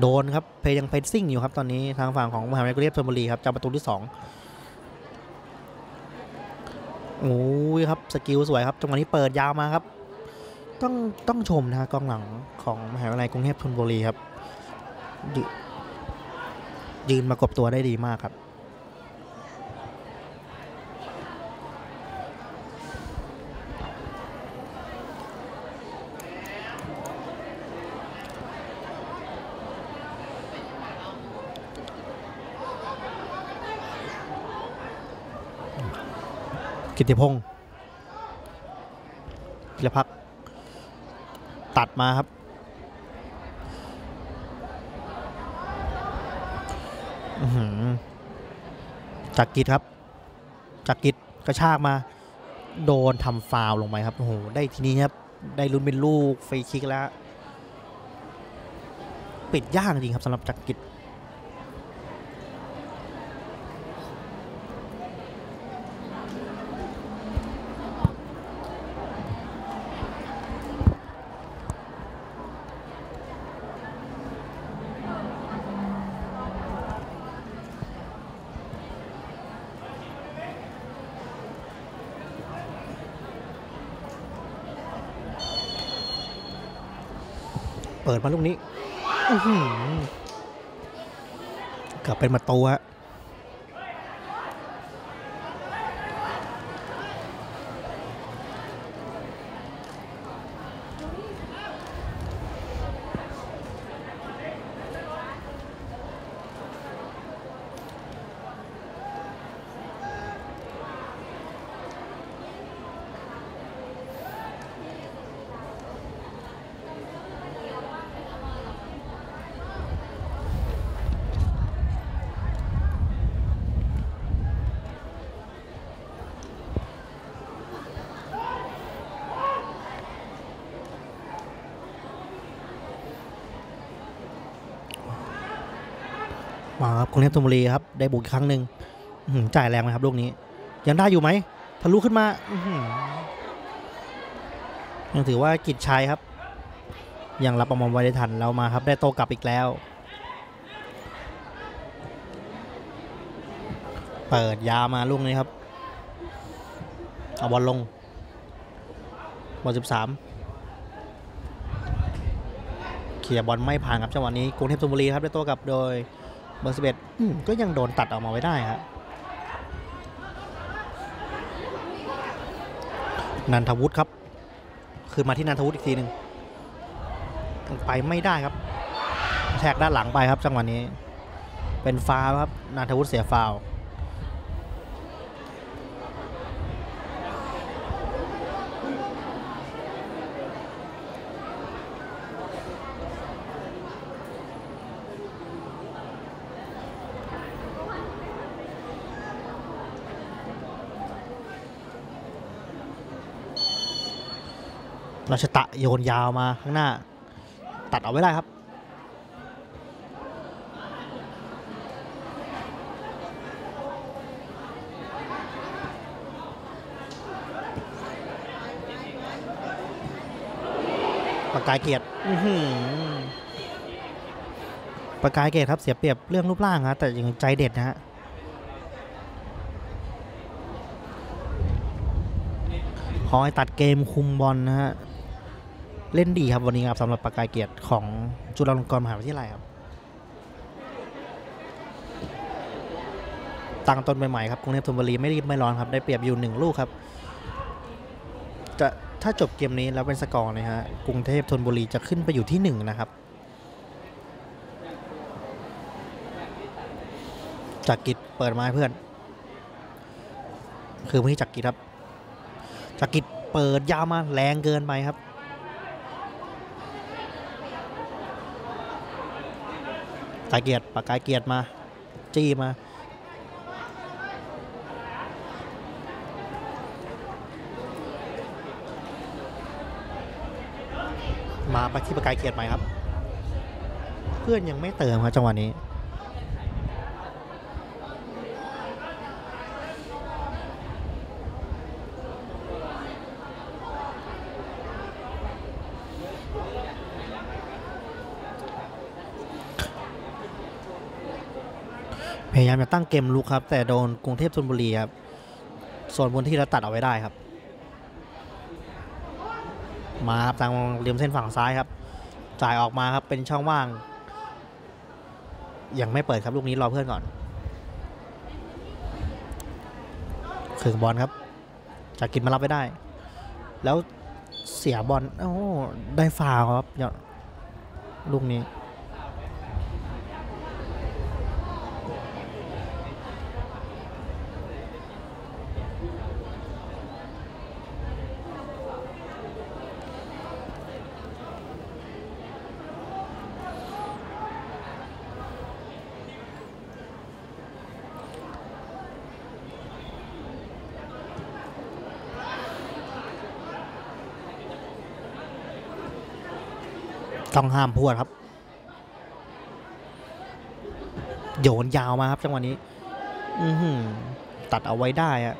โดนครับ เพย์ยังเพย์ซิ่งอยู่ครับตอนนี้ทางฝั่งของมหาวิทยาลัยกรุงเทพธนบุรีครับจากประตูที่2โอ้ยครับสกิลสวยครับจังหวะนี้เปิดยาวมาครับ ต้องต้องชมนะกองหลังของมหาวิทยาลัยกรุงเทพธนบุรีครับยืยืนมากบตัวได้ดีมากครับ กิติพงศ์พิรพักตัดมาครับจักกิจครับจักกิจกระชากมา โดนทำฟาวลงไปครับโอ้โหได้ทีนี้ครับ ได้ลุ้นเป็นลูกฟรีคิกแล้ว ปิดยากจริงครับสำหรับจักกิจ มาลูกนี้เกือบเป็นประตูฮะ เทพธนบุรีครับได้บุกอีกครั้งหนึ่งจ่ายแรงไหมครับลูกนี้ ยังได้อยู่ไหมทะลุขึ้นมายังถือว่ากิจชัยครับ ยังรับประมวลไว้ได้ทันเรามาครับได้โตกลับอีกแล้ว เปิดยามาลูกนี้ครับเอาบอลลงบอลสิบสามเคลียบอลไม่ผ่านครับจังหวะนี้กรุงเทพธนบุรีครับได้โตกลับโดย เบอร์สิบเอ็ดก็ยังโดนตัดออกมาไว้ได้ครับนันทวุฒิครับ คือมาที่นันทวุฒิอีกทีหนึ่งไปไม่ได้ครับ แทกด้านหลังไปครับจังหวะนี้ เป็นฟาวครับนันทวุฒิเสียฟาว ราชตะโยนยาวมาข้างหน้า ตัดเอาไว้ได้ครับ ประกายเกียรติประกายเกียรติครับเสียเปรียบเรื่องรูปร่างครับแต่ยังใจเด็ดนะฮะขอให้ตัดเกมคุมบอลนะฮะ เล่นดีครับวันนี้ครับสำหรับประกายเกียรติของจุฬาลงกรณ์มหาวิทยาลัยครับตั้งต้นใหม่ๆครับกรุงเทพธนบุรีไม่รีบไม่ร้อนครับได้เปรียบอยู่หนึ่งลูกครับ จะถ้าจบเกมนี้แล้วเป็นสกอร์นะฮะกรุงเทพธนบุรีจะขึ้นไปอยู่ที่หนึ่งนะครับจากกิจเปิดไม้เพื่อน คือไม่ใช่จากกิจครับจากกิจเปิดยาวมาแรงเกินไปครับ กายเกียรติปากกายเกียรติมา จี้มา มาไปที่ประกายเกียรติใหม่ครับ เพื่อนยังไม่เติมครับจังหวะนี้ ยายามจะตั้งเกมลุกครับ แต่โดนกรุงเทพธนบุรีครับส่วนบนที่เราตัดเอาไว้ได้ครับ มาครับทางริมเส้นฝั่งซ้ายครับ จ่ายออกมาครับเป็นช่องว่าง ยังไม่เปิดครับลูกนี้รอเพื่อนก่อนถึงบอลครับจากกินมารับไว้ได้ แล้วเสียบอลโอ้ได้ฟาวครับลูกนี้ ต้องห้ามพวดครับ โยนยาวมาครับจังหวะนี้ อืตัดเอาไว้ได้อะ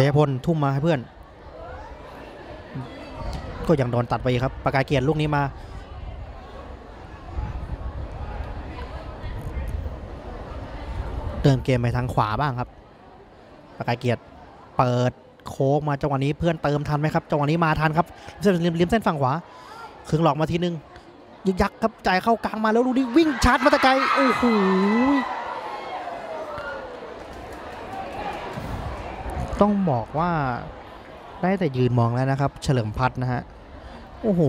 ชัยพลทุ่มมาให้เพื่อน ก็ยังโดนตัดไปครับประกายเกียรติลูกนี้มาเดินเกมไปทางขวาบ้างครับประกายเกียรติเปิดโค้งมาจังหวะนี้เพื่อนเติมทันไหมครับจังหวะนี้มาทันครับเส้นริมเส้นฝั่งขวาคึงหลอกมาทีนึงยึกยักครับจ่ายเข้ากลางมาแล้วลูกนี้วิ่งชาร์จมาตะไกลโอ้โห ต้องบอกว่าได้แต่ยืนมองแล้วนะครับ เฉลิมพัฒน์นะฮะ โอ้โห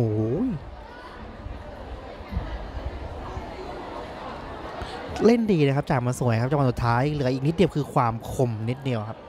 เล่นดีนะครับจ่ากมาสวยครับจังหวะสุดท้ายเหลืออีกนิดเดียวคือความคมนิดเดียวครับ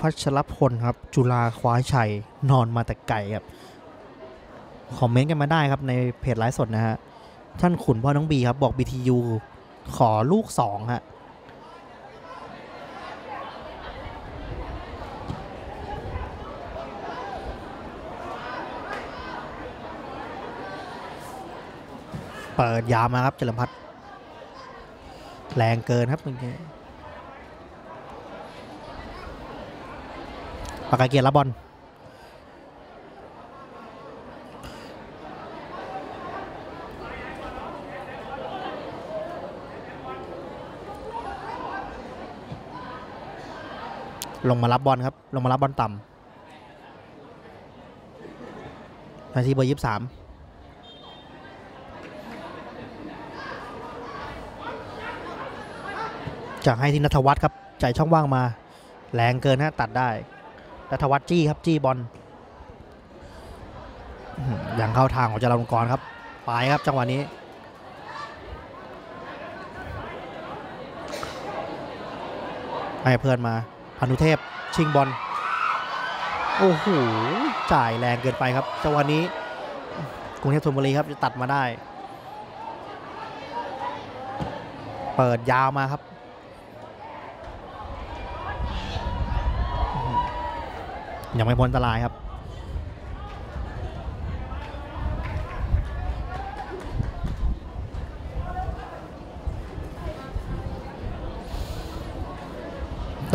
พัชรพลครับ จุฬาคว้าชัย นอนมาแต่ไก่ครับ คอมเมนต์กันมาได้ครับในเพจไลฟ์สดนะฮะ ท่านขุนพ่อน้องบีครับ บอก BTU ขอลูกสองฮะเปิดยาวมาครับเจริญพัฒน์แรงเกินครับเมื่อกี้ ปากกาเกียร์รับบอลลงมารับบอลครับ ลงมารับบอลต่ำนาทีเบอร์ยี่สามจะให้ที่นัทวัฒน์ครับ จ่ายช่องว่างมา แรงเกินฮะตัดได้ นัทวัฒน์จี้ครับจี้บอลอื้อหืออย่างเข้าทางของจราลงกรครับไปครับจังหวะนี้ให้เพื่อนมาพานุเทพชิงบอลโอ้โหจ่ายแรงเกินไปครับจังหวะนี้กรุงเทพธนบุรีครับจะตัดมาได้ เปิดยาวมาครับ ยังไม่พ้นอันตรายครับ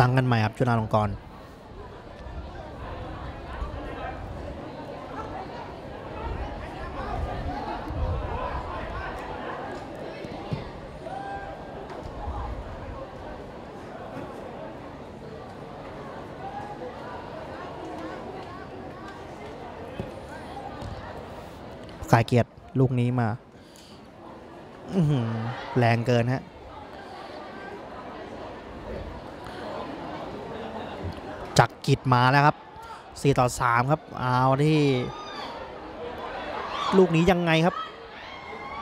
ตั้งกันใหม่ครับจุฬาลงกรณ์ายเกียรติลูกนี้มาแรงเกินฮะจักกิจมาแล้วครับ4ต่อ3ครับเอาที่ลูกนี้ยังไงครับ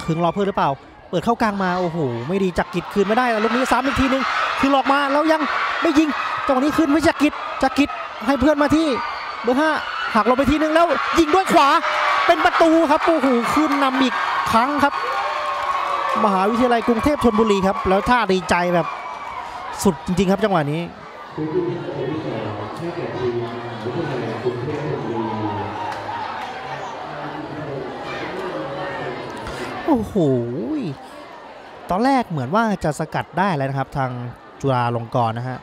คึงรอเพื่อนหรือเปล่า เปิดเข้ากลางมาโอ้โหไม่ดีจักกิจคืนไม่ได้แล้วลูกนี้ซ้ำอีกทีนึงคือหลอกมาแล้วยังไม่ยิงจังหวะนี้ขึ้นไม่จักกิจจักกิจให้เพื่อนมาที่เบอร์ห้าหักลงไปทีนึงแล้วยิงด้วยขวา เป็นประตูครับโอ้โหขึ้นนำอีกครั้งครับ มหาวิทยาลัยกรุงเทพธนบุรีครับ แล้วท่าดีใจแบบสุดจริง ๆ ครับจังหวะนี้โอ้โห ตอนแรกเหมือนว่าจะสกัดได้แล้วนะครับ ทางจุฬาลงกรณ์นะฮะ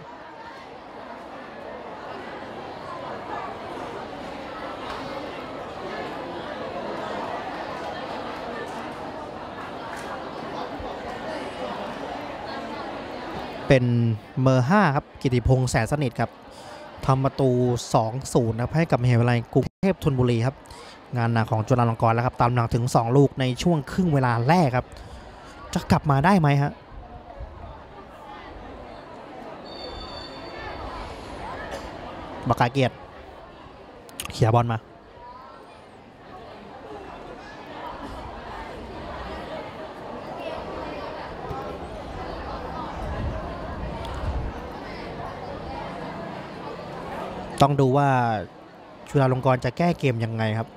เป็นเมอร์ห้าครับกิติพงษ์แสนสนิทครับทำประตู 2-0นะครับให้กับมหาวิทยาลัยกรุงเทพธนบุรีครับ งานหนักของจุฬาลงกรณ์แล้วครับ ตามหลังถึง 2 ลูกในช่วงครึ่งเวลาแรกครับ จะกลับมาได้ไหมฮะบักกาเกียรติเขียบอลมา ต้องดูว่าจุฬาลงกรณ์จะแก้เกมยังไงครับ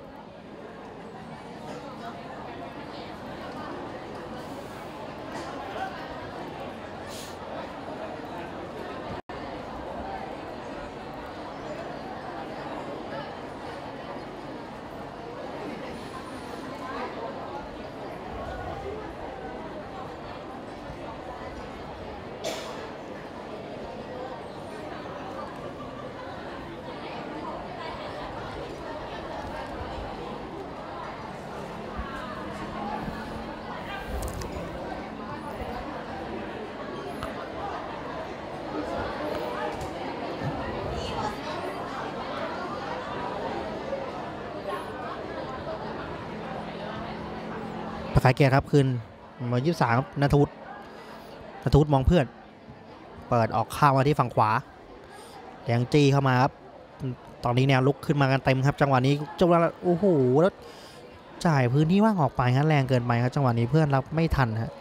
เกียร์ครับคืนมายี่สามนัทวุฒินัทวุฒิมองเพื่อน เปิดออกข้างมาที่ฝั่งขวาแดงจี้เข้ามาครับ ตอนนี้แนวลุกขึ้นมากันเต็มครับ จังหวะนี้จังหวะโอ้โหแล้วจ่ายพื้นที่ว่างออกไปฮะแรงเกินไปครับจังหวะนี้เพื่อนรับไม่ทันฮะ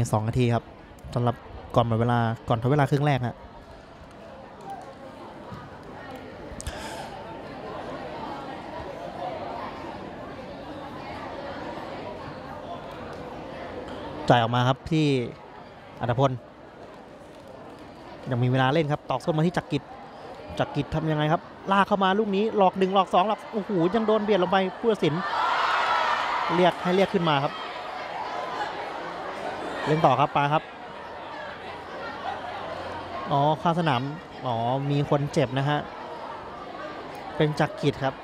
อีกสองนาทีครับสำหรับก่อนหมดเวลาก่อนทดเวลาครึ่งแรกฮะจ่ายออกมาครับที่อัตพลยังมีเวลาเล่นครับตอกส้นมาที่จักรกิจจักรกิจทำยังไงครับ ลากเข้ามาลูกนี้หลอกหนึ่งหลอกสองหลอกโอ้โหยังโดนเบียดลงไปผู้ตัดสิน เรียกให้เรียกขึ้นมาครับ เล่นต่อครับปาครับ อ๋อข้างสนาม อ๋อ มีคนเจ็บนะฮะ เป็นจักรกิจครับ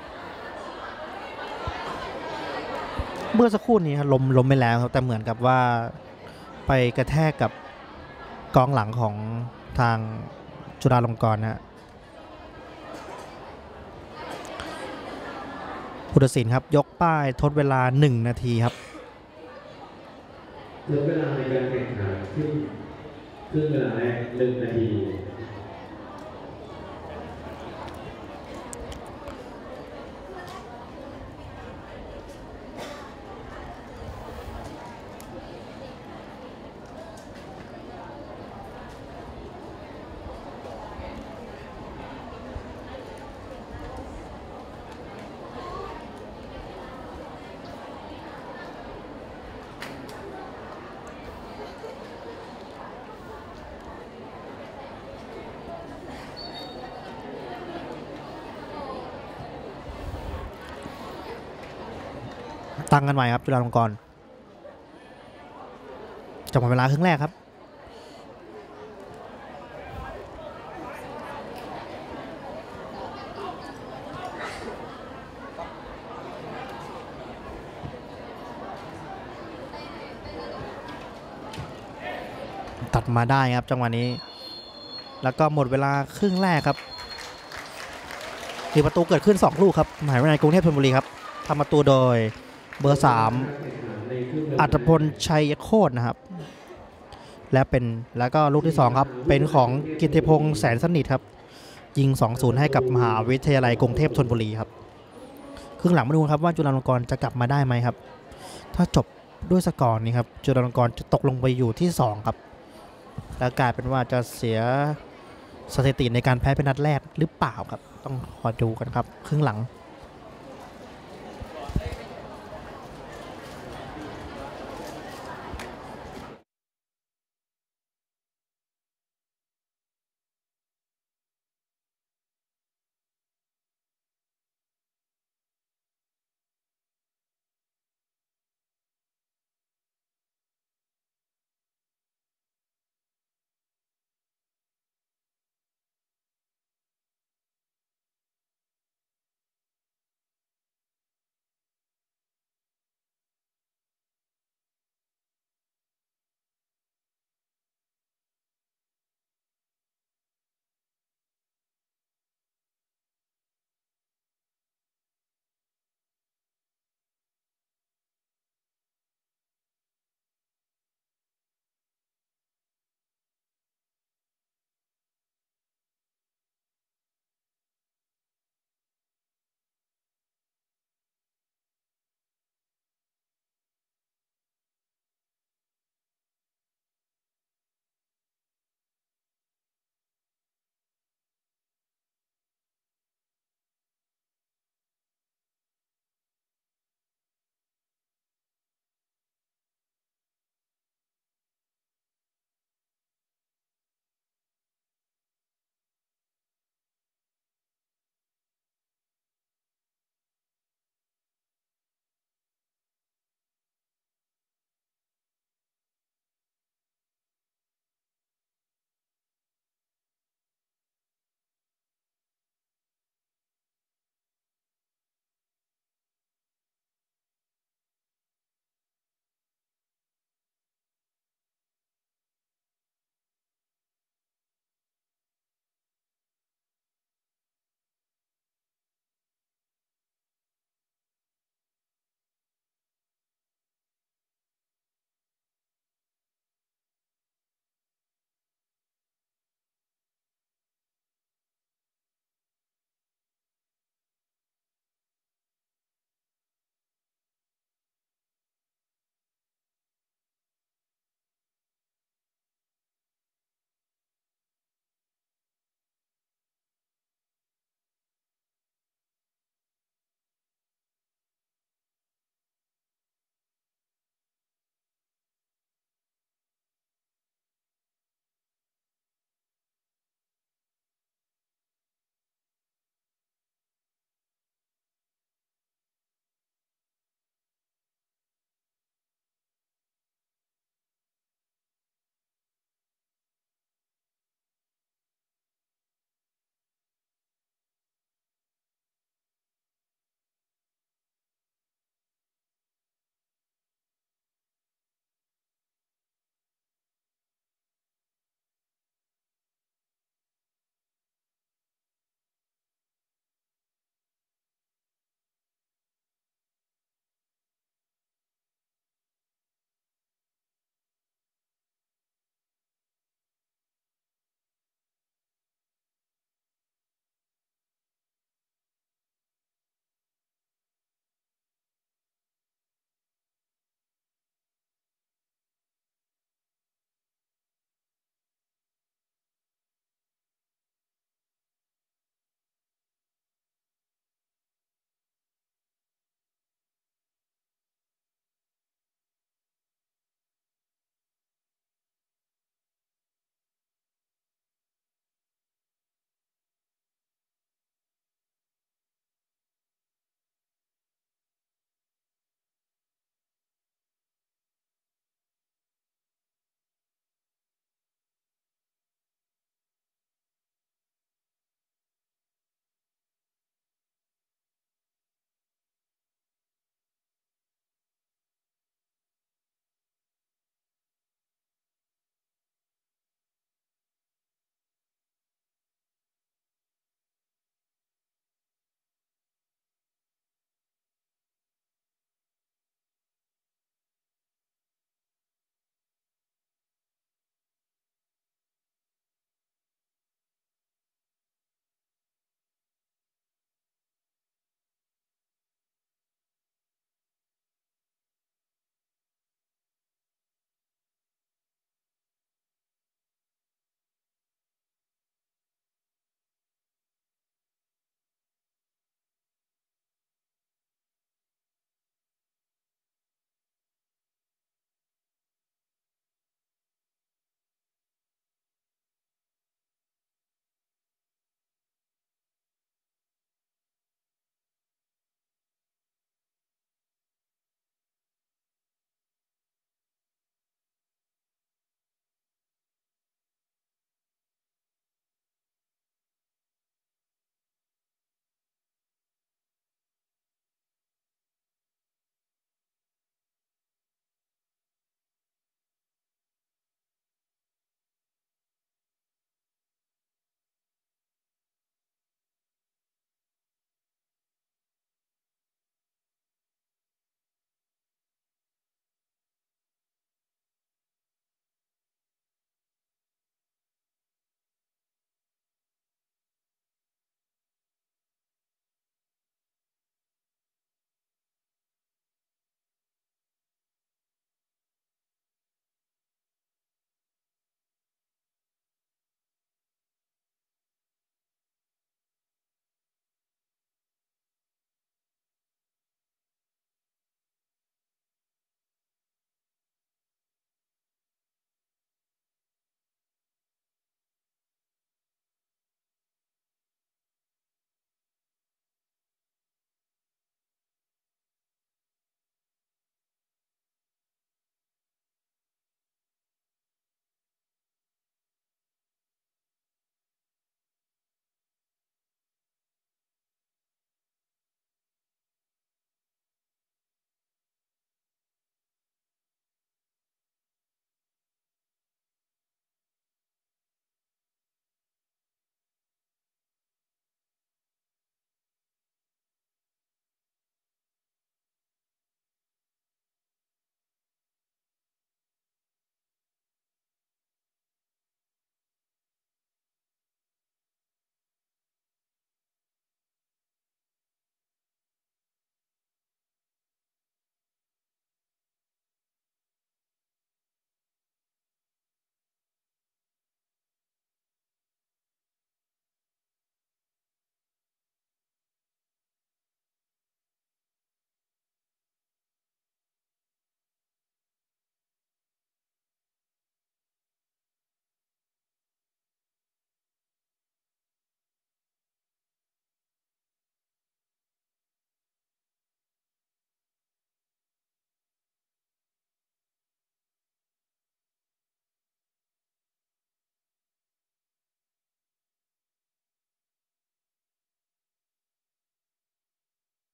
เมื่อสักครู่นี้ล้มล้มไปแล้วครับ แต่เหมือนกับว่าไปกระแทกกับกองหลังของทางจุฬาลงกรณ์นะฮะพุทธศิลครับ ยกป้ายทดเวลา 1 นาทีครับ ลดเวลาในการแข่งขันขึ้นครึ่งเวลาแรกหนึ่งนาที ตั้งกันใหม่ครับจุฬาลงกรณ์จังหวะเวลาครึ่งแรกครับตัดมาได้ครับจังหวะนี้ แล้วก็หมดเวลาครึ่งแรกครับมีประตูเกิดขึ้น 2 ลูกครับมหาวิทยาลัยกรุงเทพธนบุรีครับทำประตูโดย เบอร์ 3 อัตพลชัยโคตรนะครับ และเป็นแล้วก็ลูกที่ 2 ครับ เป็นของกิติพงษ์แสนสนิทครับ ยิง 2-0 ให้กับมหาวิทยาลัยกรุงเทพธนบุรีครับ ครึ่งหลังมาดูครับว่าจุฬาลงกรณ์จะกลับมาได้ไหมครับ ถ้าจบด้วยสกอร์นี้ครับจุฬาลงกรณ์จะตกลงไปอยู่ที่ 2 ครับแล้วกลายเป็นว่าจะเสียสถิติในการแพ้เป็นนัดแรกหรือเปล่าครับ ต้องคอยดูกันครับ ครึ่งหลัง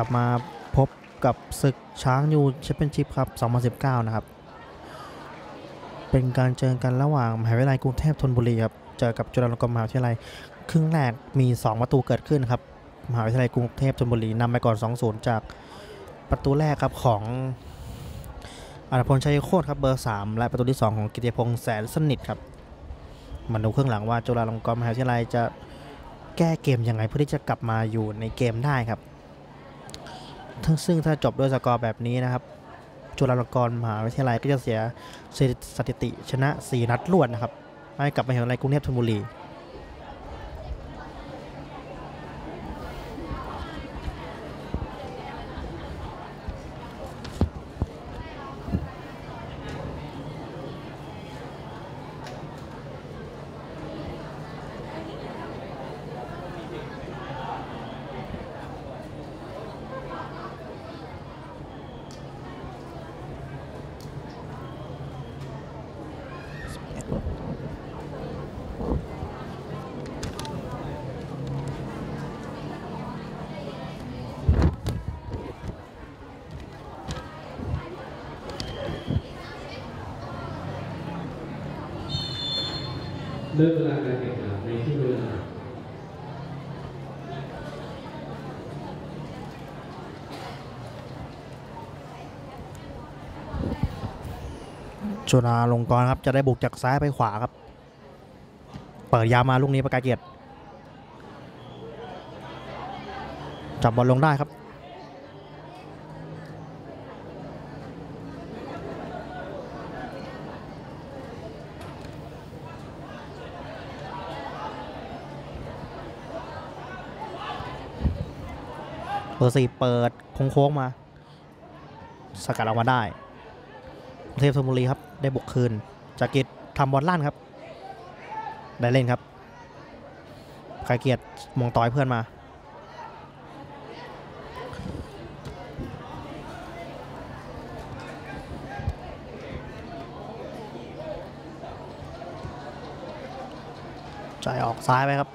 กลับมาพบกับศึกช้างยูแชมเปี้ยนชิพครับ 2019 นะครับ เป็นการเจอกันระหว่างมหาวิทยาลัยกรุงเทพธนบุรีครับ เจอกับจุฬาลงกรณ์มหาวิทยาลัย ครึ่งแรกมี 2 ประตูเกิดขึ้นครับ มหาวิทยาลัยกรุงเทพธนบุรีนำไปก่อน 2-0 จากประตูแรกครับของอรพลชัยโคตรครับเบอร์ 3 และประตูที่ 2 ของกิติพงษ์แสนสนิทครับมาดูเครื่องหลังว่าจุฬาลงกรณ์มหาวิทยาลัยจะแก้เกมยังไงเพื่อที่จะกลับมาอยู่ในเกมได้ครับ ซึ่งถ้าจบด้วยสกอร์แบบนี้นะครับ จุฬาลงกรณ์มหาวิทยาลัยก็จะเสียสถิติชนะ 4 นัดรวดนะครับ ให้กับมหาวิทยาลัยกรุงเทพธนบุรี เริ่มเวลาการแข่งขันในที่เวลา จุฬาลงกรครับจะได้บุกจากซ้ายไปขวาครับ เปิดยาวมาลูกนี้ประกาศเกียรติจับบอลลงได้ครับ เบอร์สี่เปิดโค้งๆมา สกัดออกมาได้ เทพธนบุรีครับ ได้บุกคืนจากกิจทำบอลลั่นครับ ได้เล่นครับใครเกียรติมองต่อยเพื่อนมา จ่ายออกซ้ายไปครับ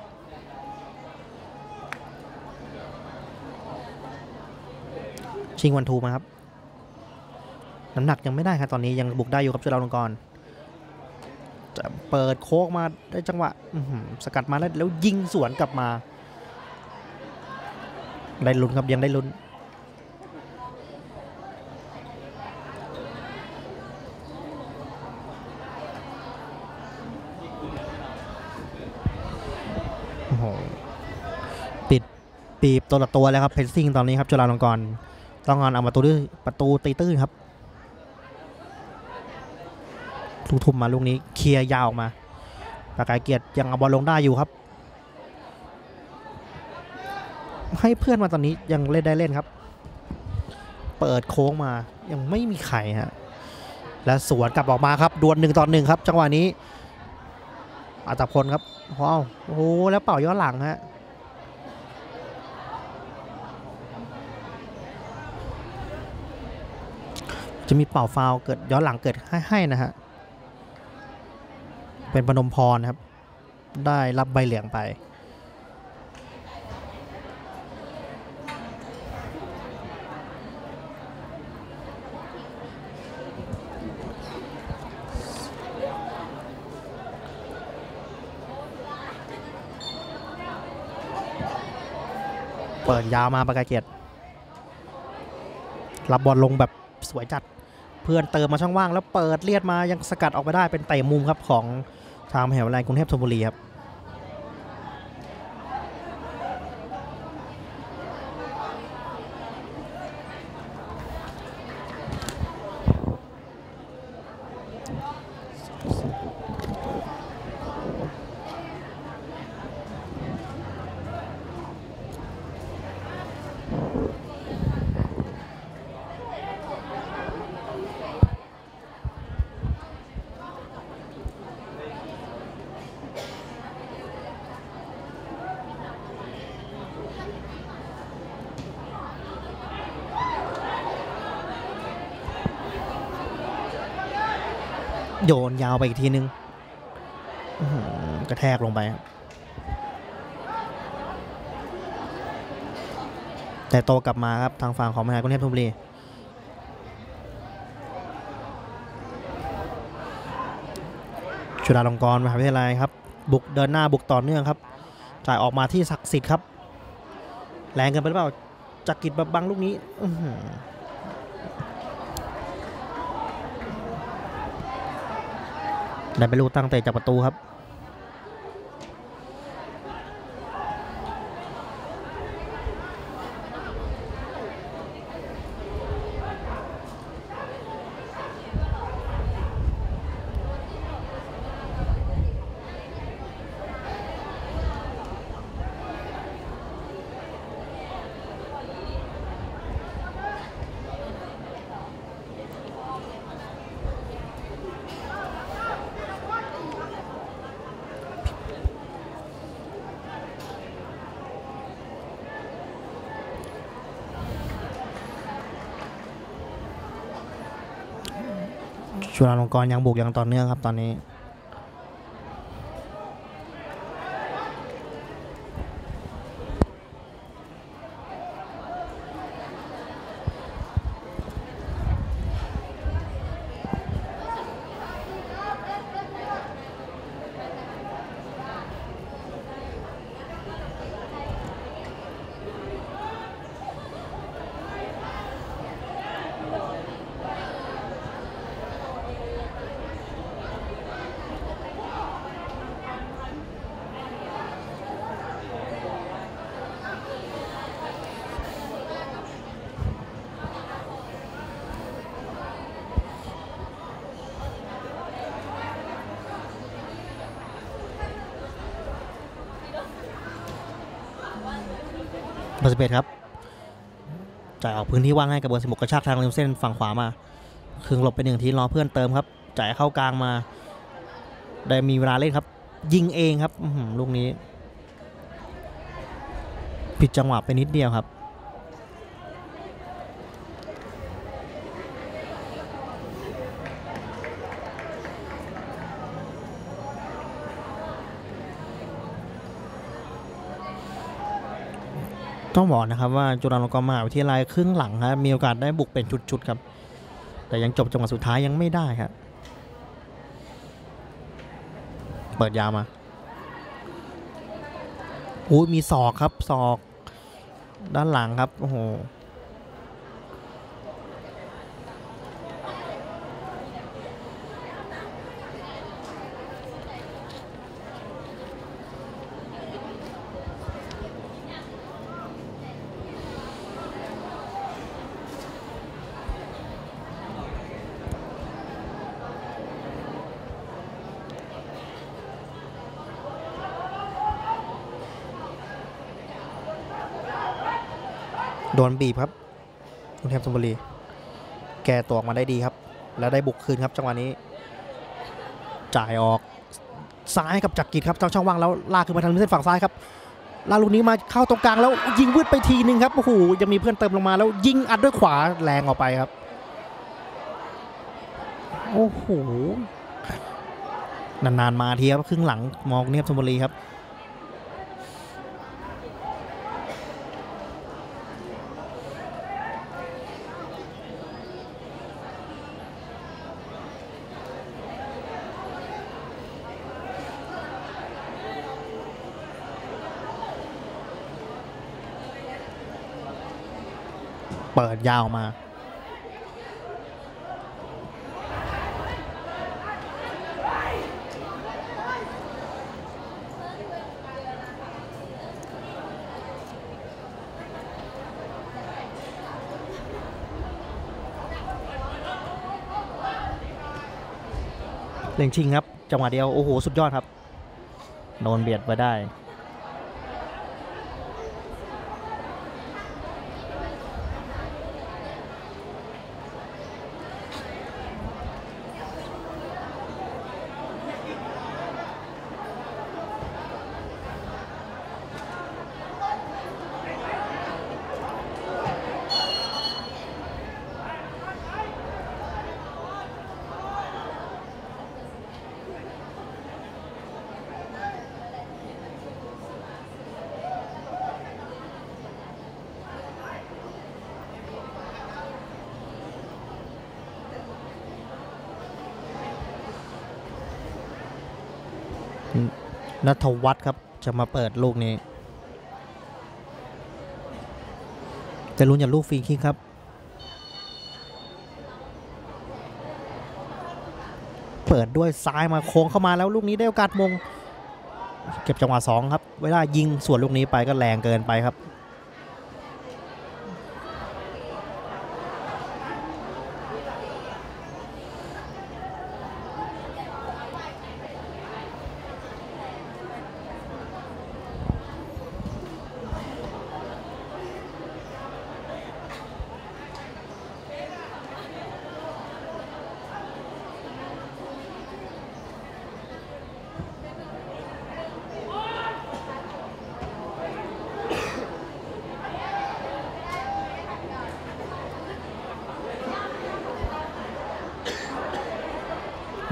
ชิงวันทูมาครับ น้ำหนักยังไม่ได้ครับตอนนี้ยังบุกได้อยู่ครับจุฬาลงกรณ์จะเปิดโค้งมาได้จังหวะสกัดมาแล้วแล้วยิงสวนกลับมา ได้ลุ้นครับยังได้ลุ้นปิดปีบตัวต่อตัวแล้วครับเพนซิ่งตอนนี้ครับจุฬาลงกรณ์ต้องงานเอาประตูด้วยประตูตีตื้นครับ ลูก ทุ่มมาลูกนี้เคลียร์ยาวออกมาประกายเกียรติยังเอาบอลลงได้อยู่ครับ ให้เพื่อนมาตอนนี้ยังเล่นได้เล่นครับ เปิดโค้งมายังไม่มีใครฮะและสวนกลับออกมาครับดวลหนึ่งต่อหนึ่งครับ จังหวะนี้อัตพลครับว้าวโอ้โหแล้วเป่าย้อนหลังฮะจะมีเป่าฟาวเกิดย้อนหลังเกิดให้ให้นะฮะ เป็นปนมพรนะครับ ได้รับใบเหลืองไป เปิดยาวมาประกาศเกียรติรับบอลลงแบบสวยจัดเพื่อนเติมมาช่องว่างแล้วเปิดเลียดมายังสกัดออกไปได้เป็นเตะมุมครับของ ทางมหาวิทยาลัยกรุงเทพธนบุรีครับ โยนยาไปอีกทีนึงกระแทกลงไป แต่โตกลับมาครับ ทางฝั่งของมหาวิทยาลัยกรุงเทพธนบุรีจุฬาลงกรณ์มหาวิทยาลัยครับ บุกเดินหน้าบุกต่อเนื่องครับ จ่ายออกมาที่ศักดิ์สิทธิ์ครับ แรงเกินไปหรือเปล่าจักริดแบบบังลูกนี้อื้อหือ ได้ไปลูกตั้งเตะจากประตูครับ ยังบุกอย่างต่อเนื่องครับตอนนี้ สิบเอ็ดครับจ่ายออกพื้นที่ว่างให้กับเบอร์สิบหกกระชากทางริมเส้นฝั่งขวามาคืงหลบไปหนึ่งทีรอเพื่อนเติมครับจ่ายเข้ากลางมา ได้มีเวลาเล่นครับ ยิงเองครับลูกนี้ ผิดจังหวะไปนิดเดียวครับ ต้องบอกนะครับว่าจุฬาลงกรณ์มหาวิทยาลัยครึ่งหลังครับมีโอกาสได้บุกเป็นชุดๆครับ แต่ยังจบจังหวะสุดท้ายยังไม่ได้ครับเปิดยาวมาอุ้ยมีศอกครับศอก ด้านหลังครับโอ้โห โดนบีบครับกรุงเทพธนบุรี แกตัวออกมาได้ดีครับ แล้วได้บุกคืนครับจังหวะนี้ จ่ายออกซ้ายกับจักรกิจครับทางช่องว่างแล้วลากขึ้นมาทางเส้นฝั่งซ้ายครับลากลูกนี้มาเข้าตรงกลางแล้วยิงวืดไปทีหนึ่งครับโอ้โหยังมีเพื่อนเติมลงมาแล้วยิงอัดด้วยขวาแรงออกไปครับโอ้โหนานๆมาทีครับครึ่งหลังมองเนียบธนบุรีครับ ปิดยาวมา เล่งชิงครับ จังหวะเดียว โอ้โห สุดยอดครับ โดนเบียดไปได้ นัทวัฒน์ครับ จะมาเปิดลูกนี้จะลุ้นอย่าลูกฟรีคิกครับ เปิดด้วยซ้ายมาโค้งเข้ามาแล้วลูกนี้ได้โอกาสมง เก็บจังหวะสองครับ เวลายิงส่วนลูกนี้ไปก็แรงเกินไปครับ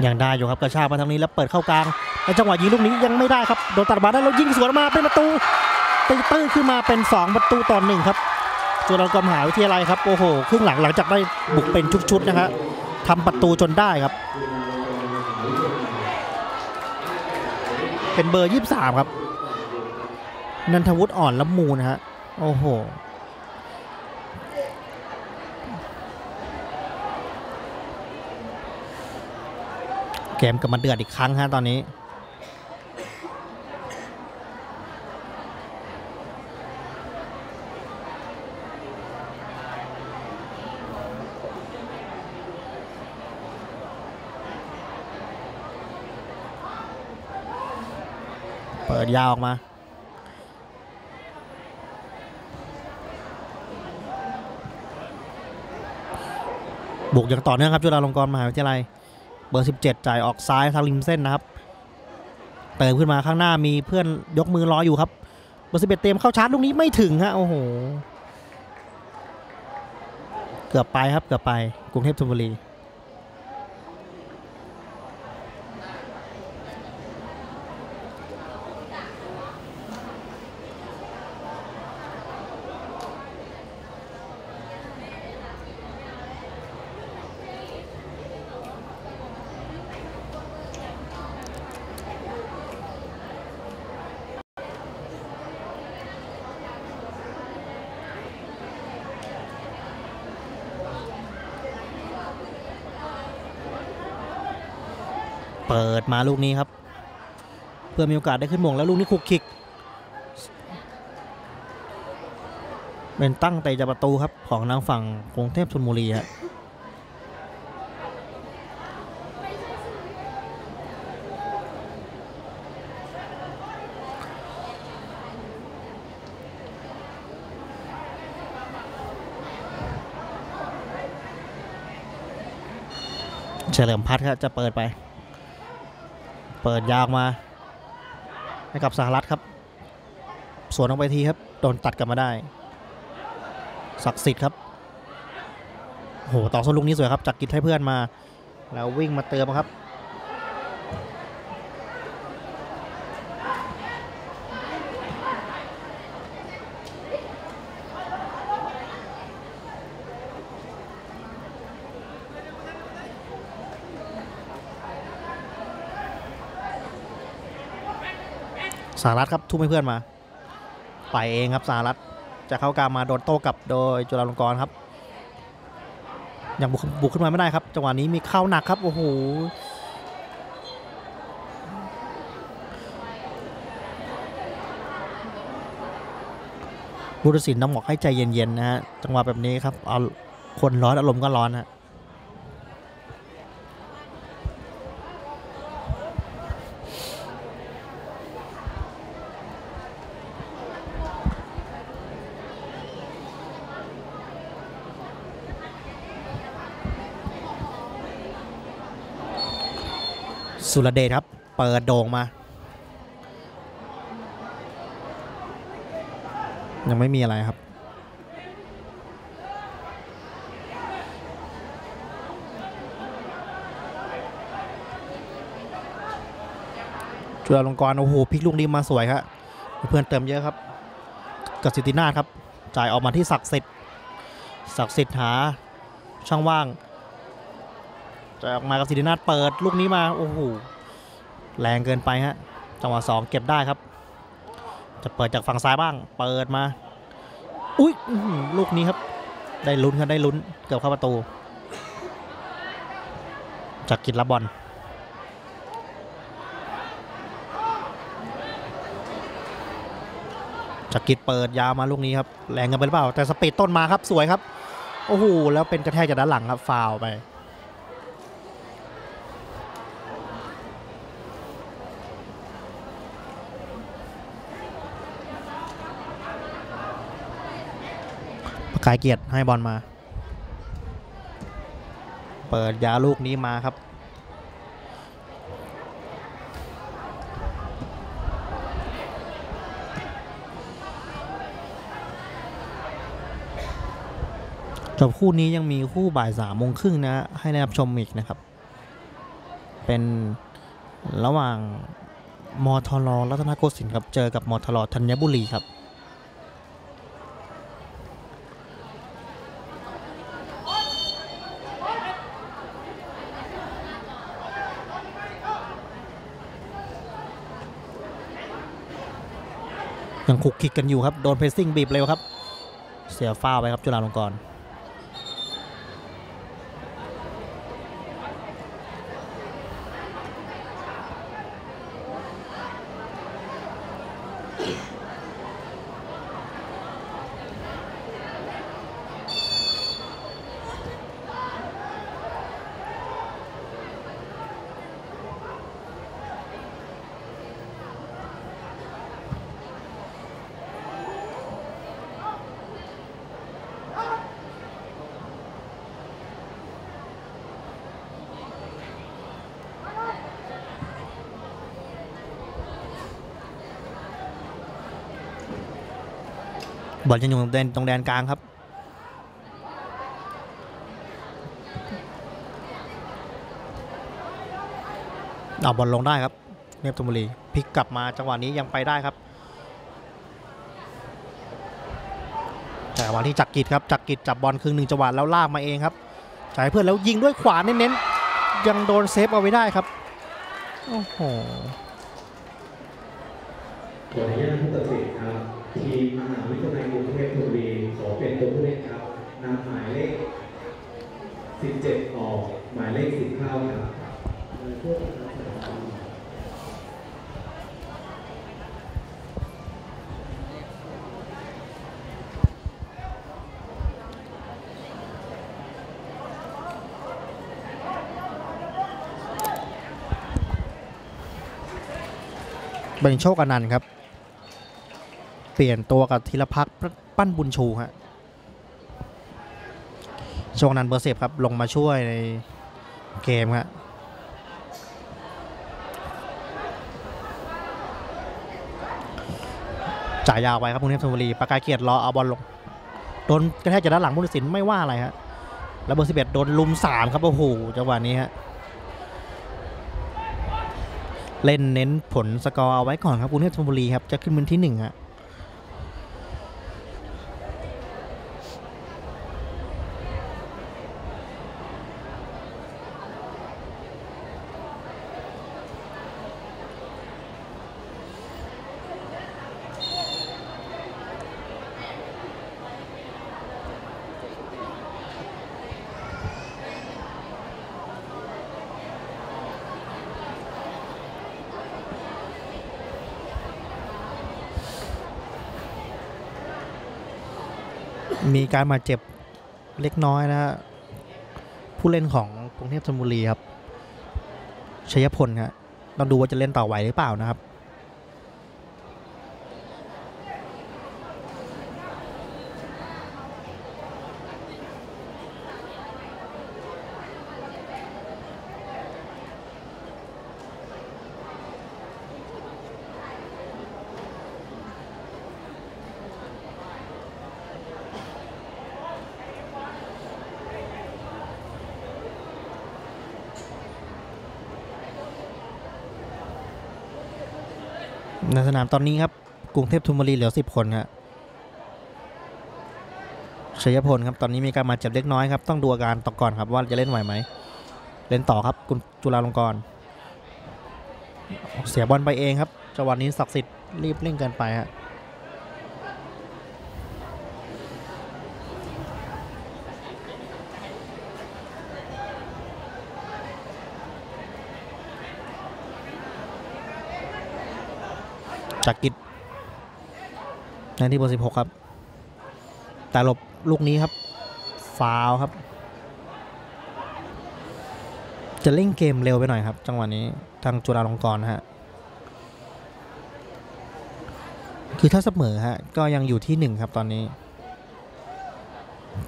ยังได้อยู่ครับกระชากมาทางนี้แล้วเปิดเข้ากลางในจังหวะยิงลูกนี้ยังไม่ได้ครับโดนตัดมาได้แล้วยิงสวนมาเป็นประตูตีตื้นขึ้นมาเป็น 2 ประตูต่อหนึ่งครับจุฬาลงกรมหาวิทยาลัยครับโอ้โหครึ่งหลังหลังจากได้บุกเป็นชุดๆนะครับทำประตูจนได้ครับ เป็นเบอร์ 23 ครับนันทวุฒิอ่อนละมูนะฮะโอ้โห เกมกลับมาเดือดอีกครั้งฮะตอนนี้ เปิดยาวออกมาบุกอย่างต่อเนื่องครับจุฬาลงกรณ์มหาวิทยาลัย เบอร์ 17 จ่ายออกซ้ายทางริมเส้นนะครับ เติมขึ้นมาข้างหน้ามีเพื่อนยกมือรออยู่ครับ เบอร์ 11 เตรียมเข้าชาร์จลูกนี้ไม่ถึงฮะโอ้โห เกือบไปครับเกือบไปกรุงเทพธนบุรี ดมาลูกนี้ครับ เพื่อมีโอกาสได้ขึ้นมงแล้วลูกนี้คุกคิก เป็นตั้งเตะจากประตูครับของทางฝั่งกรุงเทพชลบุรีฮะเฉลิมพัฒน์ครับจะเปิดไป เปิดยาวมา ให้กับสหรัฐครับ สวนออกไปทีครับ โดนตัดกลับมาได้ ศักดิ์สิทธิ์ครับโหต่อสู้ลูกนี้สวยครับจากกิจให้เพื่อนมา แล้ววิ่งมาเติมครับ สหรัฐครับทุ่มให้เพื่อนมา ไปเองครับสหรัฐจะเข้ากลางมาโดนโต้กลับโดยจุฬาลงกรณ์ครับยังบุกบุกขึ้นมาไม่ได้ครับ จังหวะนี้มีเข้าหนักครับโอ้โหบุรศิลป์ต้องบอกให้ใจเย็นๆนะฮะจังหวะแบบนี้ครับเอาคนร้อนอารมณ์ก็ร้อนฮะ สุรเดชครับ เปิดโด่งมา ยังไม่มีอะไรครับ จุฬาลงกรณ์โอ้โหพลิกลูกนี้มาสวยครับ เพื่อนเติมเยอะครับกสิทธินาครับ จ่ายออกมาที่ศักดิ์สิทธิ์ศักดิ์สิทธิ์หาช่องว่าง จะออกมากับสิรินาถเปิดลูกนี้มาโอ้โหแรงเกินไปฮะจังหวะสองเก็บได้ครับ จะเปิดจากฝั่งซ้ายบ้าง เปิดมา อุ้ยลูกนี้ครับ ได้ลุ้นครับได้ลุ้นเกือบเข้าประตูจากกิจรับอลจากกิจเปิดยาวมาลูกนี้ครับแรงกันไปหรือเปล่าแต่สปีดต้นมาครับสวยครับโอ้โหแล้วเป็นกระแทกจากด้านหลังครับฟาวล์ไป กายเกียรติให้บอลมา เปิดยาลูกนี้มาครับ จบคู่นี้ยังมีคู่บ่ายสามโมงครึ่งนะฮะให้ได้รับชมอีกนะครับ เป็นระหว่างมทรรัตนโกสินทร์ครับ เจอกับมทรธัญบุรีครับ ยังคุกคิกกันอยู่ครับ โดนเพรสซิ่งบีบเร็วครับ เสียฟ้าไปครับจุฬาลงกรณ์ บอลจะอยู่ตรงแดนตรงแดนกลางครับ เอาบอลลงได้ครับ เนปตุมบุรีพลิกกลับมาจังหวะนี้ยังไปได้ครับแต่วันที่จักกิจครับจักกิจจับบอลครึ่งหนึ่งจังหวะแล้วลากมาเองครับจ่ายเพื่อนแล้วยิงด้วยขวาเน้นๆยังโดนเซฟเอาไว้ได้ครับโอ้โห ขออนุญาตผู้ตัดสินครับ ทีมมหาวิทยาลัยกรุงเทพธนบุรีขอเป็นตัวผู้เล่นครับนำหมายเลข 17 ออก หมายเลข 10 เข้าครับ เป็นโชคอนันต์ครับ เปลี่ยนตัวกับธีรพักษ์ปั้นบุญชูฮะโชคอนันต์เบอร์เซฟครับลงมาช่วยในเกมครับจ่ายยาวไปครับกรุงเทพธนบุรีประกายเกียรติรอเอาบอลลงโดนกระแทกจากด้านหลังผู้ตัดสินไม่ว่าอะไรฮะแล้วเบอร์สิบเอ็ดโดนลุมสามครับโอ้โหจังหวะนี้ฮะ เล่นเน้นผลสกอร์เอาไว้ก่อนครับกรุงเทพธนบุรีครับจะขึ้นเป็นที่หนึ่งฮะมี การมาเจ็บเล็กน้อยนะฮะผู้เล่นของกรุงเทพธนบุรีครับชัยพลครับต้องดูว่าจะเล่นต่อไหวหรือเปล่านะครับ ในสนามตอนนี้ครับ กรุงเทพธนบุรีเหลือ 10 คนครับชัยพลครับตอนนี้มีการมาเจ็บเล็กน้อยครับ ต้องดูอาการต่อก่อนครับว่าจะเล่นไหวไหม เล่นต่อครับคุณจุฬาลงกรณ์เสียบอลไปเองครับจังหวะนี้ศักดิ์สิทธิ์รีบเร่งเกินไปฮะ จากกิจในที่เบอร์16ครับ แต่หลบลูกนี้ครับ ฟาวครับ จะเล่นเกมเร็วไปหน่อยครับ จังหวะนี้ทางจุฬาลงกรณ์นะฮะ คือถ้าเสมอฮะ ก็ยังอยู่ที่หนึ่งครับตอนนี้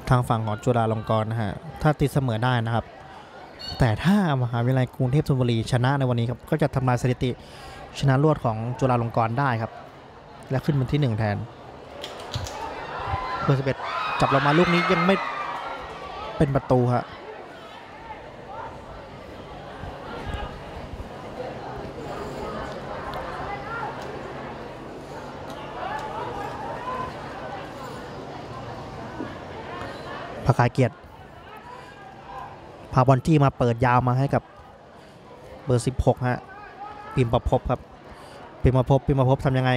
ทางฝั่งของจุฬาลงกรณ์นะฮะ ถ้าตีเสมอได้นะครับ แต่ถ้ามหาวิทยาลัยกรุงเทพธนบุรีชนะในวันนี้ครับ ก็จะทำลายสถิติ ชนะรวดของจุฬาลงกรณ์ได้ครับ และขึ้นเป็นที่หนึ่งแทนเบอร์สิบเอ็ดจับเรามาลูกนี้ยังไม่เป็นประตูฮะพากายเกียรติพาบอลจี้มาเปิดยาวมาให้กับเบอร์ 16 ฮะ พิมพ์ประพบครับ พิมพ์ประพบพิมพ์ประพบทำยังไง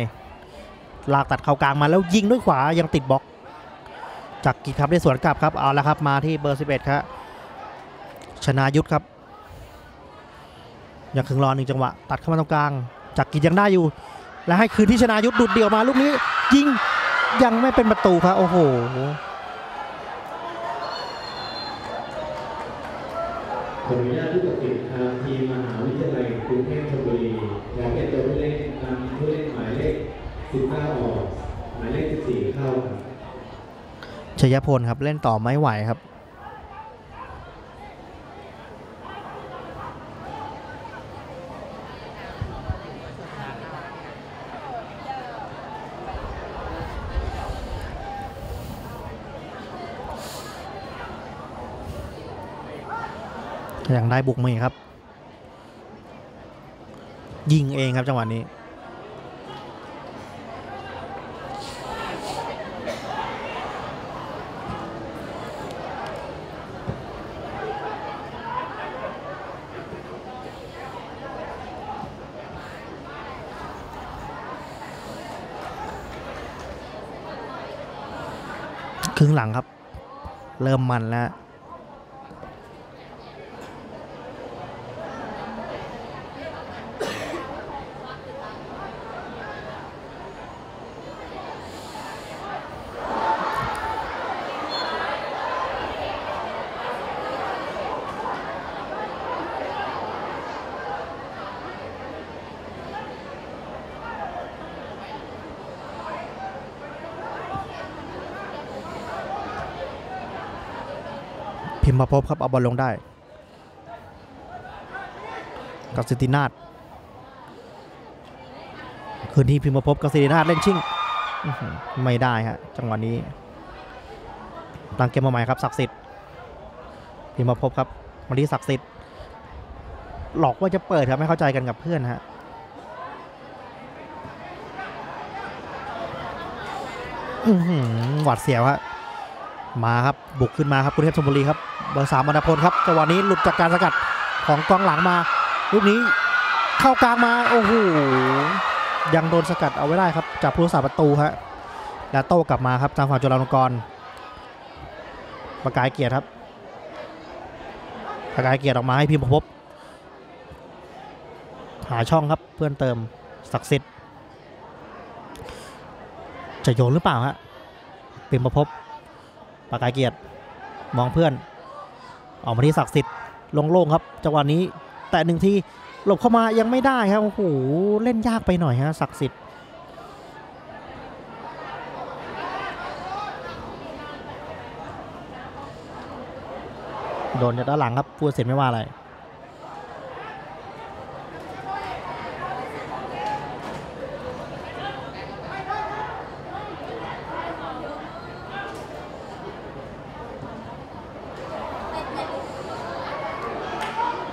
ลากตัดเข้ากลางมาแล้วยิงด้วยขวายังติดบล็อก จากกิจครับได้สวนกลับครับเอาละครับมาที่เบอร์ 11 ครับชนายุทธครับยังคึงรอหนึ่งจังหวะ ตัดเข้ามาตรงกลาง จากกิจยังได้อยู่ และให้คืนที่ชนายุทธดุดเดี่ยวมาลูกนี้ยิงยังไม่เป็นประตูครับโอ้โหขออนุญาตผู้ตัดสินทางทีมมหาวิทยาลัยกรุงเทพธนบุรีขอเป็นตัวผู้เล่นนำผู้เล่นหมายเลข 19 ออก หมายเข้าครับชยพลครับเล่นต่อไม่ไหวครับอย่างได้บุกมือครับ ยิงเองครับจังหวะนี้ ครึ่งหลังครับ เริ่มมันแล้ว พิมพ์มาพบครับเอาบอลลงได้ กับสิทธินาถคืนที่พิมพ์มาพบกับสิทธินาถเล่นชิ่งไม่ได้ฮะจังหวะนี้ตั้งเกมมาใหม่ครับศักดิ์สิทธิ์พิมพ์มาพบครับมาที่ศักดิ์สิทธิ์หลอกว่าจะเปิดครับไม่เข้าใจกันกับเพื่อนฮะหือหวัดเสียวฮะ มาครับบุกขึ้นมาครับกรุงเทพธนบุรีครับเบอร์สามมณพลครับจังหวะนี้หลุดจากการสกัดของกองหลังมาลูกนี้เข้ากลางมาโอ้โหยังโดนสกัดเอาไว้ได้ครับจากผู้รักษาประตูฮะแล้วโต้กลับมาครับทางฝั่งจุฬาลงกรณ์ประกายเกียรติครับประกายเกียรติออกมาให้พิมพ์พบ หาช่องครับเพื่อนเติมศักดิ์สิทธิ์จะโยนหรือเปล่าฮะพิมพ์พบ ปากกายเกียรติมองเพื่อน ออกมาที่ศักดิ์สิทธิ์ลงโล่งครับจังหวะนี้แต่หนึ่งทีหลบเข้ามายังไม่ได้ครับโอ้โหเล่นยากไปหน่อยฮะศักดิ์สิทธิ์โดนจากด้านหลังครับพูดเสร็จไม่ว่าอะไร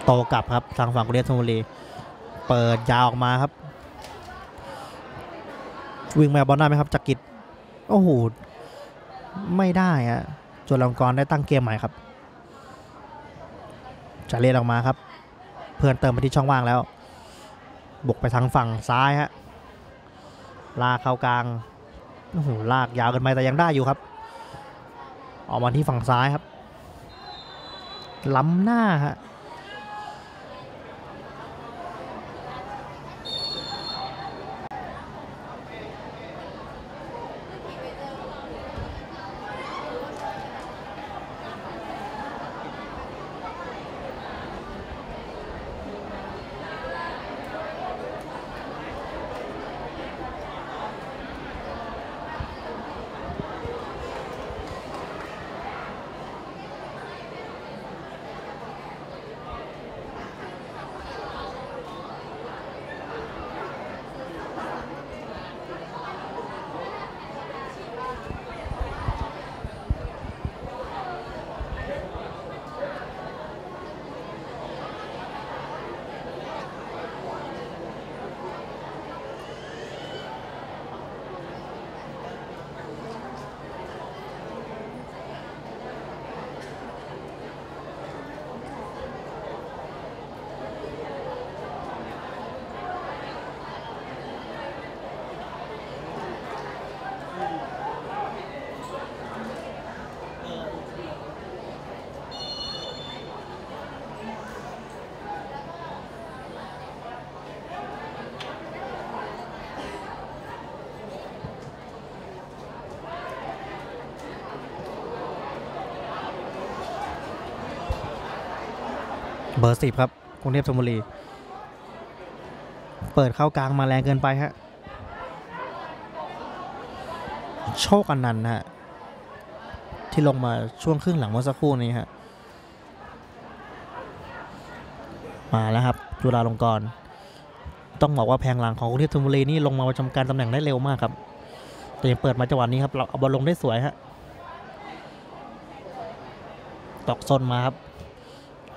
โตกลับครับทางฝั่งกรุงเทพธนบุรีเปิดยาวออกมาครับ วิ่งมาบอลได้ไหมครับจักริดโอ้โหไม่ได้อะจนลงกรได้ตั้งเกมใหม่ครับจะเล่นออกมาครับ เพื่อนเติมไปที่ช่องว่างแล้ว บุกไปทางฝั่งซ้ายฮะลากเข้ากลางโอ้โหลากยาวกันไปแต่ยังได้อยู่ครับ ออกมาที่ฝั่งซ้ายครับล้ำหน้าฮะ บอร์สิบครับกรุงเทพธนบุรี เปิดเข้ากลางมาแรงเกินไปฮะโชคอนันต์นะฮะที่ลงมาช่วงครึ่งหลังเมื่อสักครู่นี้ฮะมาแล้วครับ จุฬาลงกรณ์ต้องบอกว่าแพงหลังของกรุงเทพธนบุรีนี่ลงมาประจำการตำแหน่งได้เร็วมากครับ แต่ยังเปิดมาจังหวะนี้ครับเราเอาบอลลงได้สวยฮะตอกซนมาครับ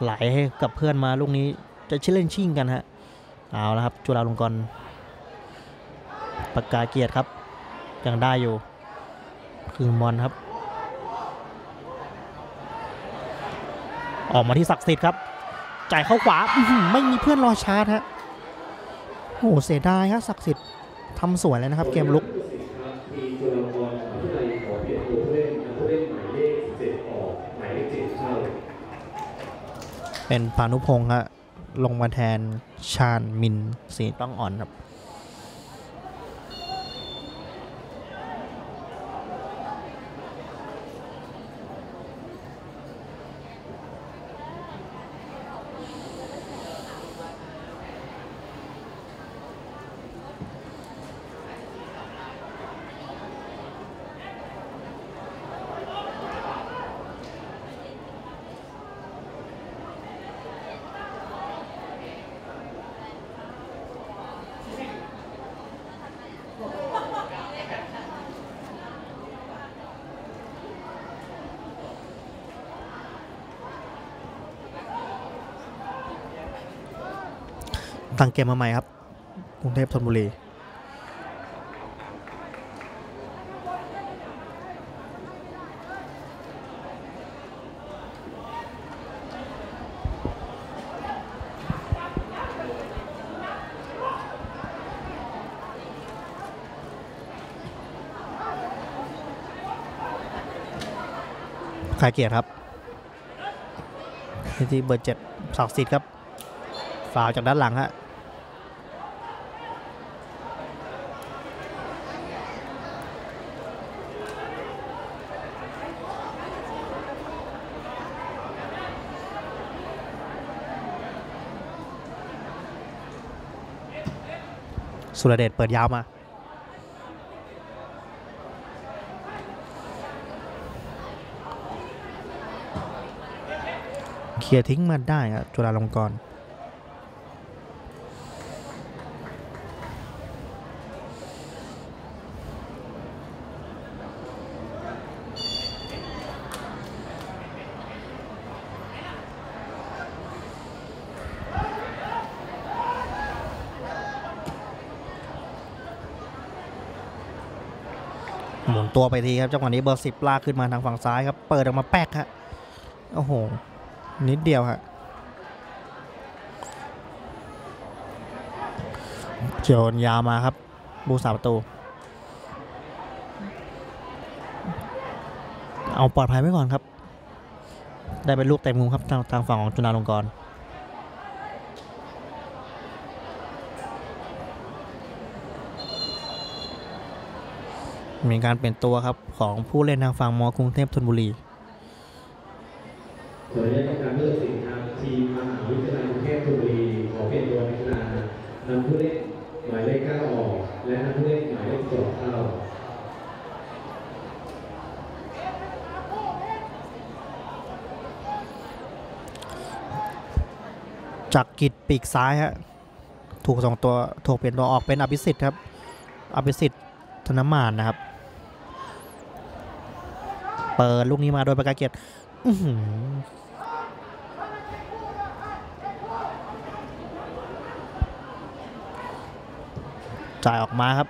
ไหลให้กับเพื่อนมาลูกนี้จะชิเล่นชิ่งกันฮะเอาล้วครับจุฬาลงกรณ์ประกาศเกียรติครับยังได้อยู่คือมอนครับ ออกมาที่ศักดิ์สิทธิ์ครับ จ่ายเข้าขวาไม่มีเพื่อนรอชาร์จฮะโอ้โหเสียดายครับศักดิ์สิทธิ์ทำสวยเลยนะครับ เกมลุก เป็นพานุพงศ์ฮะลงมาแทนชาญมินสีต้องอ่อนครับ ตั้งเกมมาใหม่ครับกรุงเทพธนบุรีขายเกียรติครับที่เบอร์เจ็ดศักดิ์สิทธิ์ครับฟาวจากด้านหลังฮะ สุรเดชเปิดยาวมา เคลียร์ทิ้งมาได้ครับจุฬาลงกรณ์ มุนตัวไปทีครับจังหวะนี้เบอร์สิบลากขึ้นมาทางฝั่งซ้ายครับ เปิดออกมาแป๊กฮะโอ้โห นิดเดียวฮะเขียวยาวมาครับ บูสาประตู เอาปลอดภัยไว้ก่อนครับ ได้เป็นลูกเต็มมุมครับทางทางฝั่งของจุฬาลงกรณ์ มีการเปลี่ยนตัวครับของผู้เล่นทางฝั่งมกรุงเทพธนบุรีขออนุญาตการเลือกสินทางทีมมหาวิทยาลัยกรุงเทพธนบุรีขอเปลี่ยนตัวนักกีฬานำผู้เล่นหมายเลขเก้าออก และนำผู้เล่นหมายเลขสองเข้าจากกิจปีกซ้ายฮะถูกสองตัวถูกเปลี่ยนตัวออกเป็นอภิสิทธิ์ครับอภิสิทธิ์ธนมานนะครับ เปิดลูกนี้มาโดยประกาเกียรติจ่ายออกมาครับ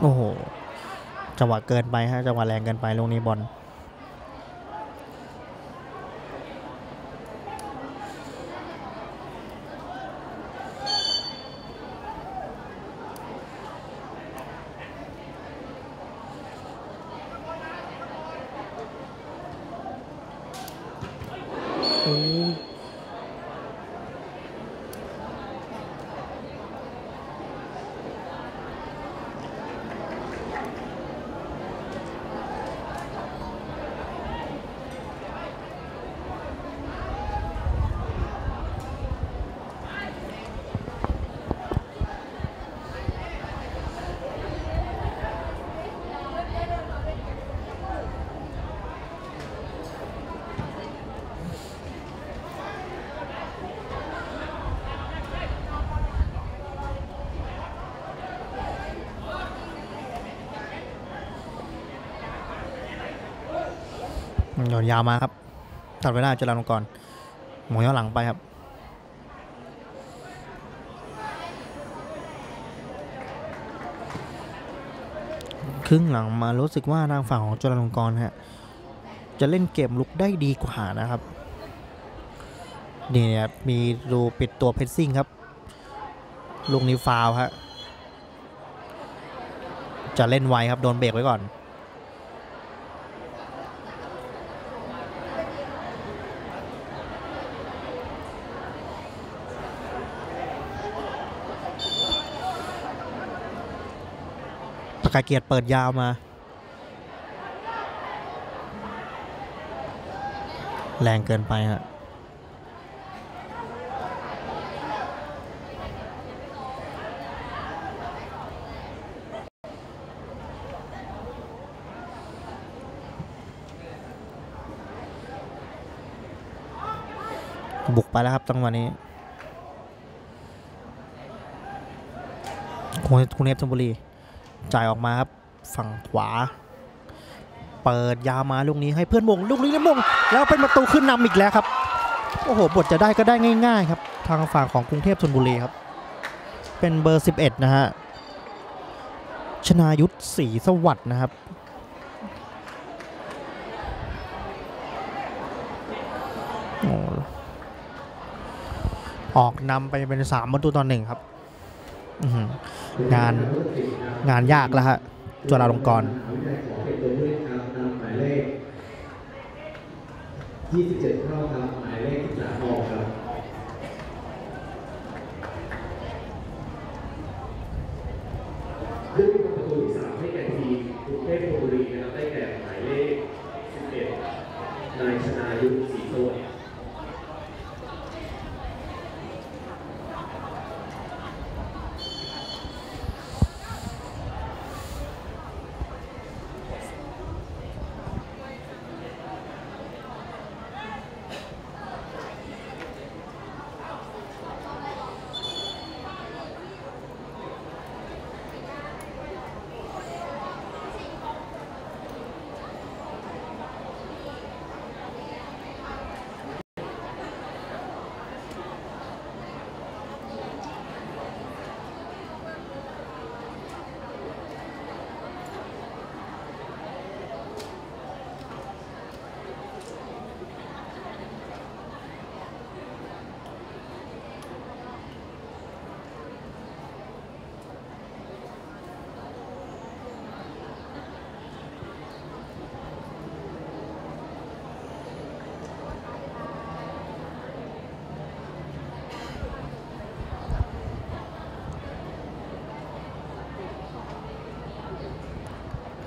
โอ้โห จังหวะเกินไปฮะ จังหวะแรงเกินไปลูกนี้บอลาวมาครับ ตัดเวลาจุฬาลงกรหมงย้อนหลังไปครับครึ่งหลังมารู้สึกว่าทางฝั่งของจุฬาลงกรฮะจะเล่นเกมลุกได้ดีกว่านะครับนี่เนี่ยมีดูปิดตัวเพชรซิ่งครับลูกนี้ฟาวฮะจะเล่นไวครับ โดนเบรกไว้ก่อน ประกาเกียรติเปิดยาวมา แรงเกินไปฮะบุกไปแล้วครับจังหวะนี้คุณคุณเนฟชลบุรี จ่ายออกมาครับฝั่งขวา เปิดยาวมาลูกนี้ให้เพื่อนมงลูกนี้ได้มงแล้วเป็นประตูขึ้นนำอีกแล้วครับโอ้โหบทจะได้ก็ได้ง่าย ๆ ครับ ทางฝั่งของกรุงเทพธนบุรีครับ เป็นเบอร์ 11 นะฮะชนายุทธศรีสวัสด์นะครับโอ้ออกนำไปเป็น3ประตูต่อหนึ่งครับอือ งานงานยากแล้วฮะจุฬาลงกรณ์มหาวิทยาลัยขอเป็นตัวผู้เล่นครับนำหมายเลข 27 เข้าครับ หมายเลข13ออกครับขึ้นประตูที่สามให้แก่ทีมกรุงเทพธนบุรีนะครับได้แก่หมายเลข 11 นายชนายุทธศรีโซน อ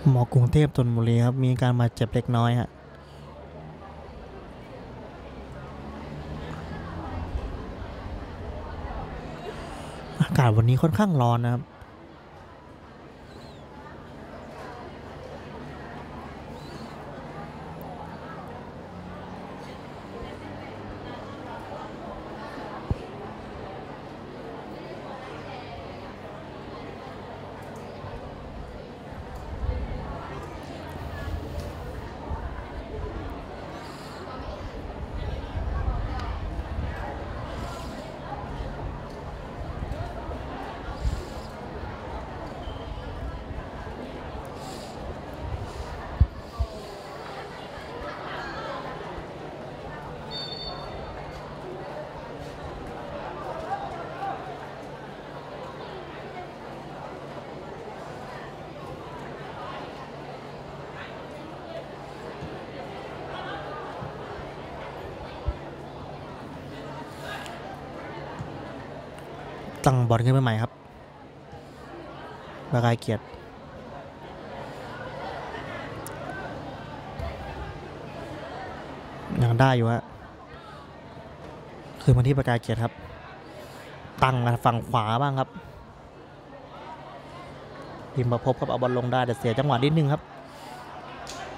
หมอ กรุงเทพธนบุรีครับ มีการมาเจ็บเล็กน้อยฮะอากาศวันนี้ค่อนข้างร้อนนะครับ ตั้งบอลขึ้นมาใหม่ครับประกายเกียรติยังได้อยู่ฮะคือมาที่ประกายเกียรติครับ ตั้งมาฝั่งขวาบ้างครับพิมพ์ประพบครับเอาบอลลงได้แต่เสียจังหวะนิดนึงครับ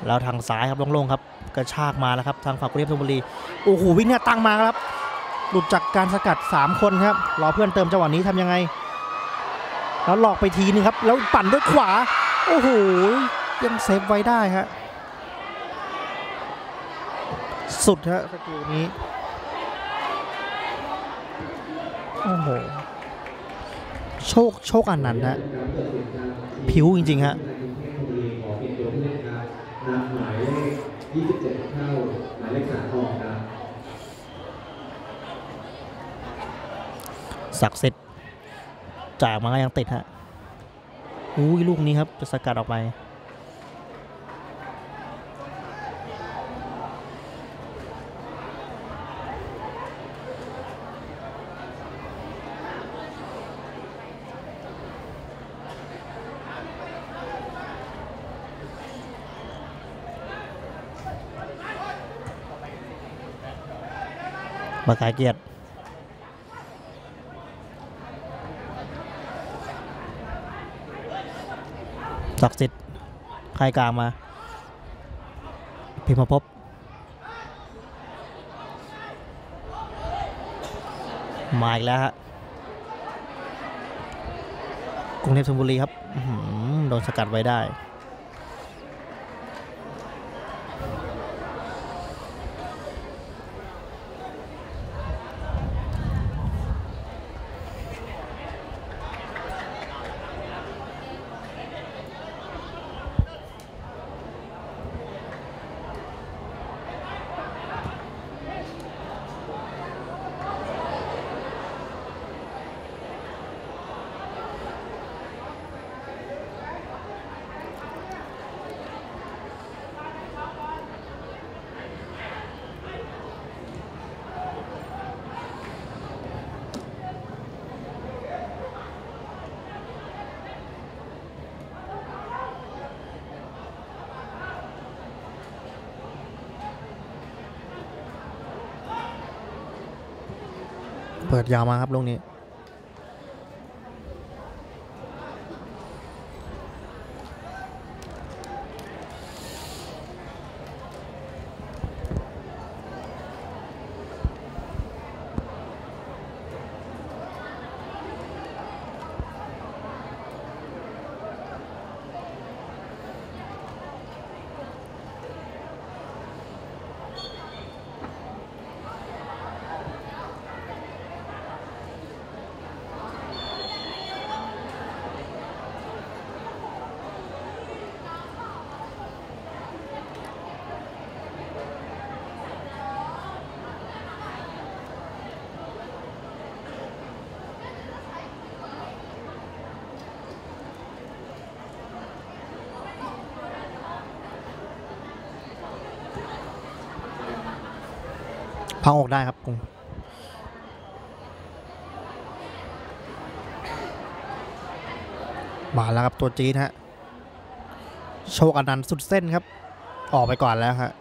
แล้วทางซ้ายครับลงๆครับ กระชากมาแล้วครับ ทางฝั่งกรุงเทพธนบุรี โอ้โหวิ่งเนี่ยตั้งมาครับ หลุดจากการสกัด 3 คนครับรอเพื่อนเติมจังหวะนี้ทำยังไง แล้วหลอกไปทีนึงครับ แล้วปั่นด้วยขวา โอ้โห ยังเซฟไว้ได้ฮะสุดฮะสกิลนี้โอ้โหโชคโชคอันนั้นฮะผิวจริงๆฮะหมายเลข27เข้าหมายเลข3ออกครั ศักดิ์สิทธิ์จ่ายมาก็ยังติดฮะอุ้ยลูกนี้ครับจะสกัดออกไปประกายเกียรติ ศักดิ์สิทธิ์ใครกลางมา พิมพ์ภพมาอีกแล้วฮะกรุงเทพธนบุรีครับโดนสกัดไว้ได้ ดยาวมาครับลูกนี้ พังออกได้ครับกรุงมาแล้วครับตัวจีนฮะ โชคอนันต์สุดเส้นครับ ออกไปก่อนแล้วฮะ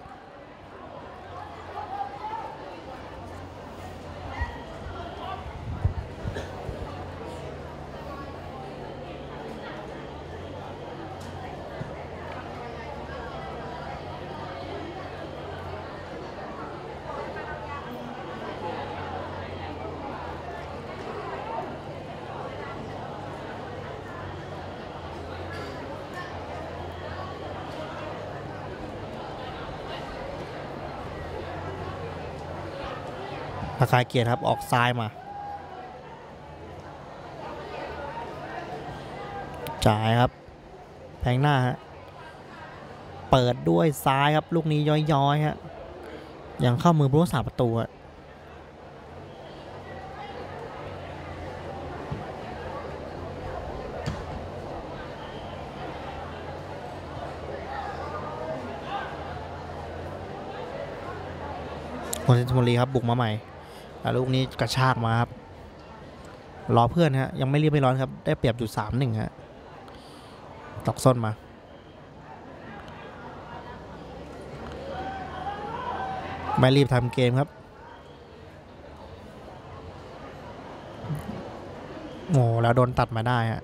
ประกาเกียรติครับออกซ้ายมา จ่ายครับแพงหน้า เปิดด้วยซ้ายครับ ลูกนี้ย้อยๆฮะยังเข้ามือผู้รักษาประตูคนเซนต์บุรีครับ บุกมาใหม่ ล้วลูกนี้กระชากมาครับรอเพื่อนฮะยังไม่รีบไม่ร้อนครับ ได้เปรียบอยู่สามหนึ่งฮะตอกส้นมาไม่รีบทำเกมครับโอ้แล้วโดนตัดมาได้ฮะ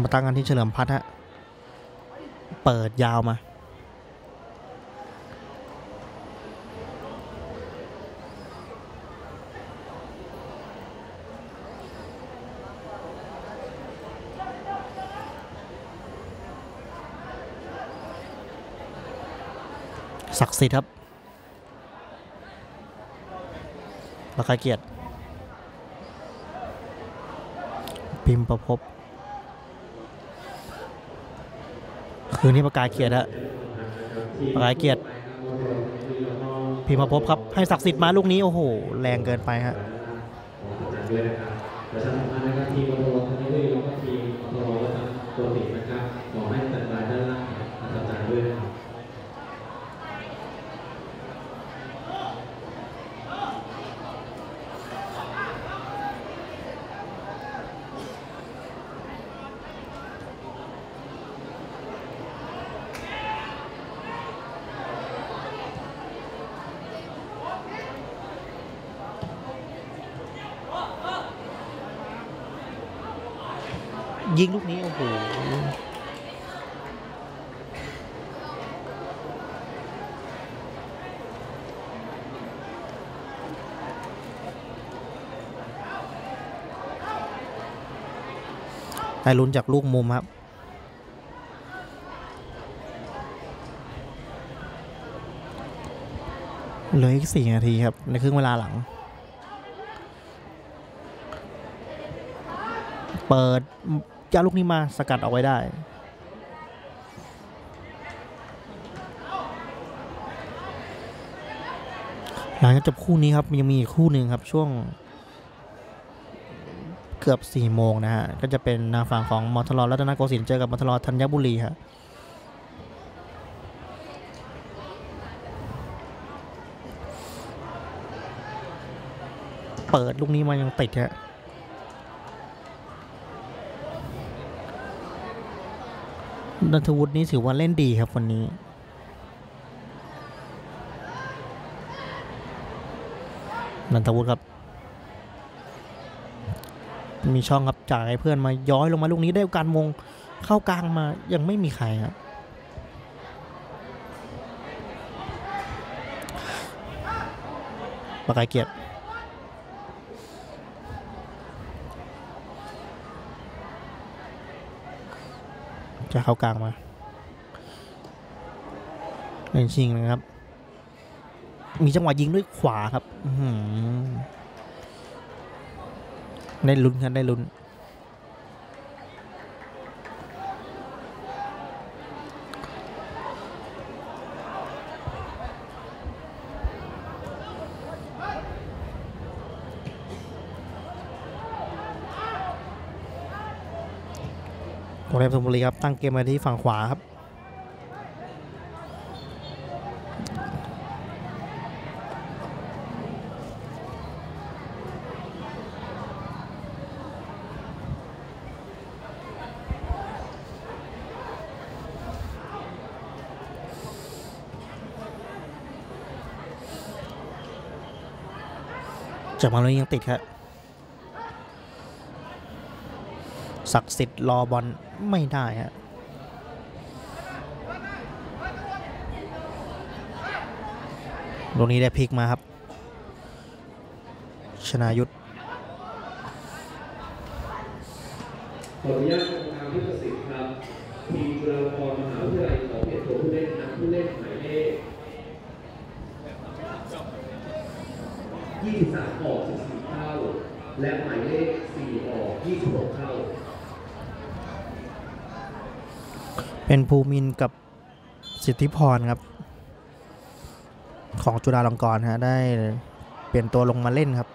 มาตั้งกันที่เฉลิมพัฒน์ฮะ เปิดยาวมาศักดิ์สิทธิ์ครับประกาเกียรติพิมพ์ประพบ คืนนี้ประกายเกียรติฮะประกายเกียรติพิมพ์พบครับ ให้ศักดิ์สิทธิ์มาลูกนี้ โอ้โห แรงเกินไปฮะ ขอจัดด้วยนะครับประชาสัมพันธ์นะครับทีมมอเตอร์ทันทีแล้วก็ทีมมอเตอร์และทางตัวติดนะครับขอให้ตัดบายด้านล่างนะครับจัดด้วยนะครับ ยิงลูกนี้ โอ้โหได้ลุ้นจากลูกมุมครับ เหลืออีกสี่นาทีครับ ในครึ่งเวลาหลัง เปิด ยาลูกนี้มาสกัดเอาไว้ได้ หลังจากจบคู่นี้ครับยังมีอีกคู่หนึ่งครับช่วงเกือบ4ี่โมงนะฮะ ก็จะเป็นทาฝั่งของมอทลรัตนโกสินทร์เจอกับมอทลธัญบุรีฮะเปิดลูกนี้มายังติดฮะ นันทวุฒินี่ถือว่าเล่นดีครับวันนี้นันทวุฒิครับ มีช่องครับจ่ายเพื่อนมาย้อยลงมาลูกนี้ได้โอกาสมงเข้ากลางมายังไม่มีใครครับประกายเกียรติ จะเข้ากลางมาเล่นชิงนะครับ มีจังหวะยิงด้วยขวาครับได้ลุ้นครับได้ลุ้น วงในปทุมบุรีครับตั้งเกมมาที่ฝั่งขวาครับจากมาแล้ยังติดครับ ศักดิ์สิทธิ์รอบอลไม่ได้ฮะตรงนี้ได้พลิกมาครับ ชนายุทธขออนุญาตกรรมการผู้ตัดสินครับทีมจุฬาลงกรณ์มหาวิทยาลัยขอเปลี่ยนตัวผู้เล่นนักผู้เล่นหมายเลข23 ออก 14 เข้า และหมายเลข 4 ออก 26 เข้า เป็นภูมินทร์กับสิทธิพรครับ ของจุฬาลงกรณ์ฮะได้เปลี่ยนตัวลงมาเล่นครับ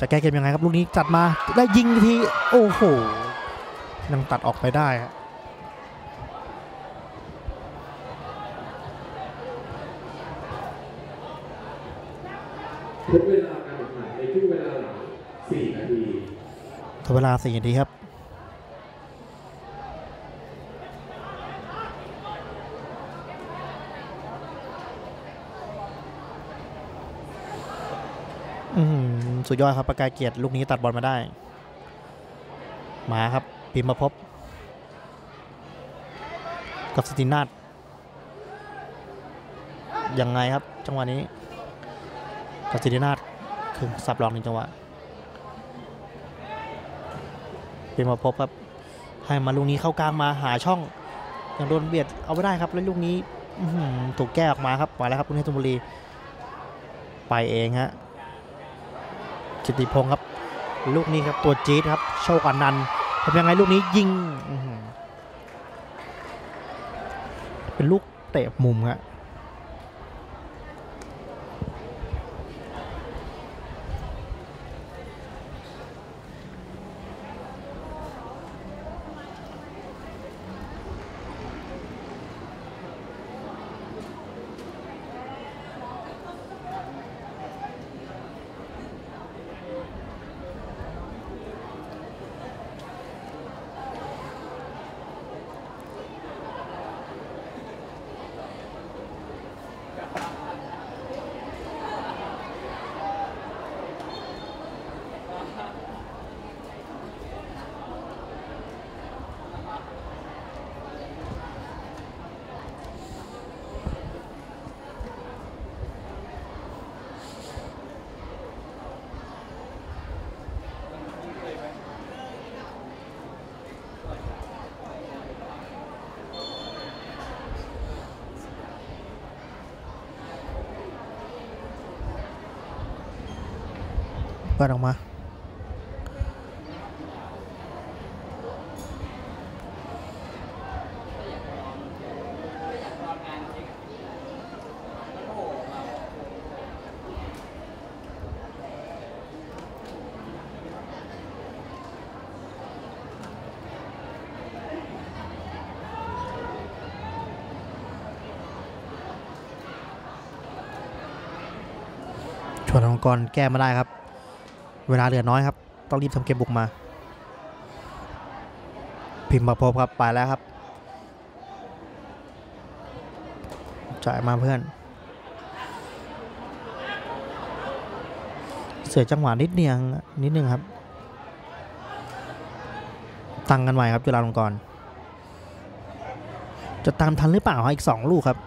จะแก้เกมยังไงครับลูกนี้จัดมาได้ยิงทีโอ้โหยังตัดออกไปได้ฮะทดเวลาการแข่งขันในช่วงเวลาหลัง4นาทีทดเวลาสี่นาทีครับ อือหือ สุดยอดครับประกายเกียรติลูกนี้ตัดบอลมาได้ มาครับพิมพ์มาพบ กับสตินาทยังไงครับจังหวะนี้กับสตินาทคือสับหลอกในงจังหวะเป็นมาพบครับให้มาลูกนี้เข้ากลางมาหาช่องยังโดนเบียดเอาไม่ได้ครับแล้วลูกนี้ถูกแก้ออกมาครับมาแล้วครับกรุงเทพธนบุรีไปเองฮะ จิติพงศ์ครับ ลูกนี้ครับตัวจี๊ดครับโชคอนันต์ทำยังไงลูกนี้ยิงเป็นลูกเตะมุมครับ เปิดออกมา ชวนองกรแก้มาได้ครับ เวลาเหลือน้อยครับต้องรีบทำเกมบุกมา พิมพ์มาพบครับไปแล้วครับจ่ายมาเพื่อน เสียจังหวะนิดเดียวนิดนึงครับ ตั้งกันใหม่ครับจุฬาลงกรณ์จะตามทันหรือเปล่าอีก 2 ลูกครับ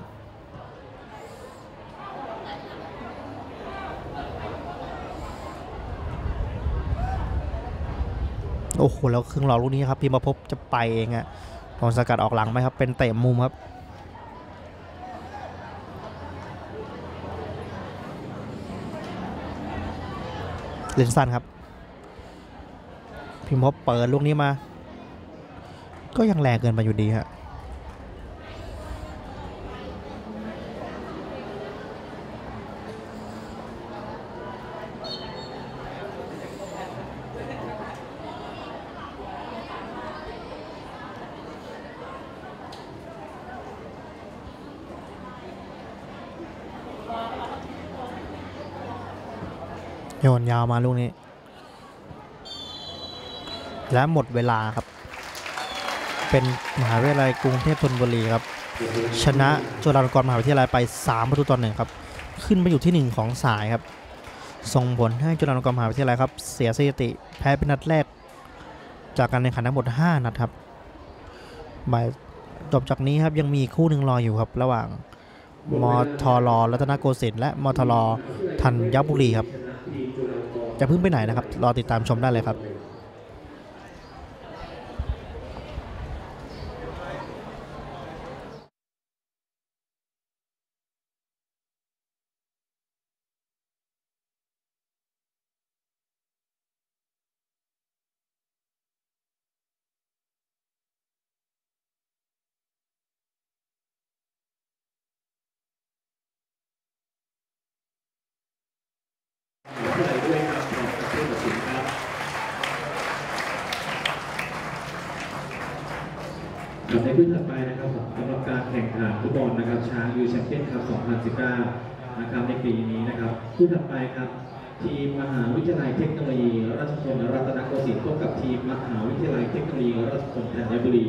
โอ้โหแล้วครึ่งหลอดลูกนี้ครับพิมพ์พบจะไปเองอะโดนสกัดออกหลังไหมครับ เป็นเตะมุมครับเลนสันครับ พิมพ์พบเปิดลูกนี้มา ก็ยังแรงเกินไปอยู่ดีฮะ โยาวมาลูกนี้ และหมดเวลาครับ เป็นมหาวิทยาลัยกรุงเทพธนบุรีครับ ชนะจุฬาลงกรณ์มหาวิทยาลัยไป 3 ประตูต่อหนึ่งครับ ขึ้นมาอยู่ที่ 1 ของสายครับ ส่งผลให้จุฬาลงกรณ์มหาวิทยาลัยครับ เสียสถิติแพ้เป็นนัดแรก จากการแข่งขันทั้งหมด 5 นัดครับบ่ายจบจากนี้ครับยังมีคู่หนึ่งรออยู่ครับ ระหว่างมทรรัตนโกสินทร์และมทรธัญบุรีครับ จะพึ่งไปไหนนะครับ รอติดตามชมได้เลยครับ ด้วยครับขอบคุณผู้ตัดสินครับครับในพื้นถัดไปนะครับสำหรับการแข่งขันฟุตบอลนะครับช้างยูแชมเปี้ยนคัพ 2019 นะครับในปีนี้นะครับผู้ถัดไปครับ ทีมมหาวิทยาลัยเทคโนโลยีราชภัฏรัตนโกสินทร์พบกับทีมมหาวิทยาลัยเทคโนโลยีราชภัฏธัญบุรี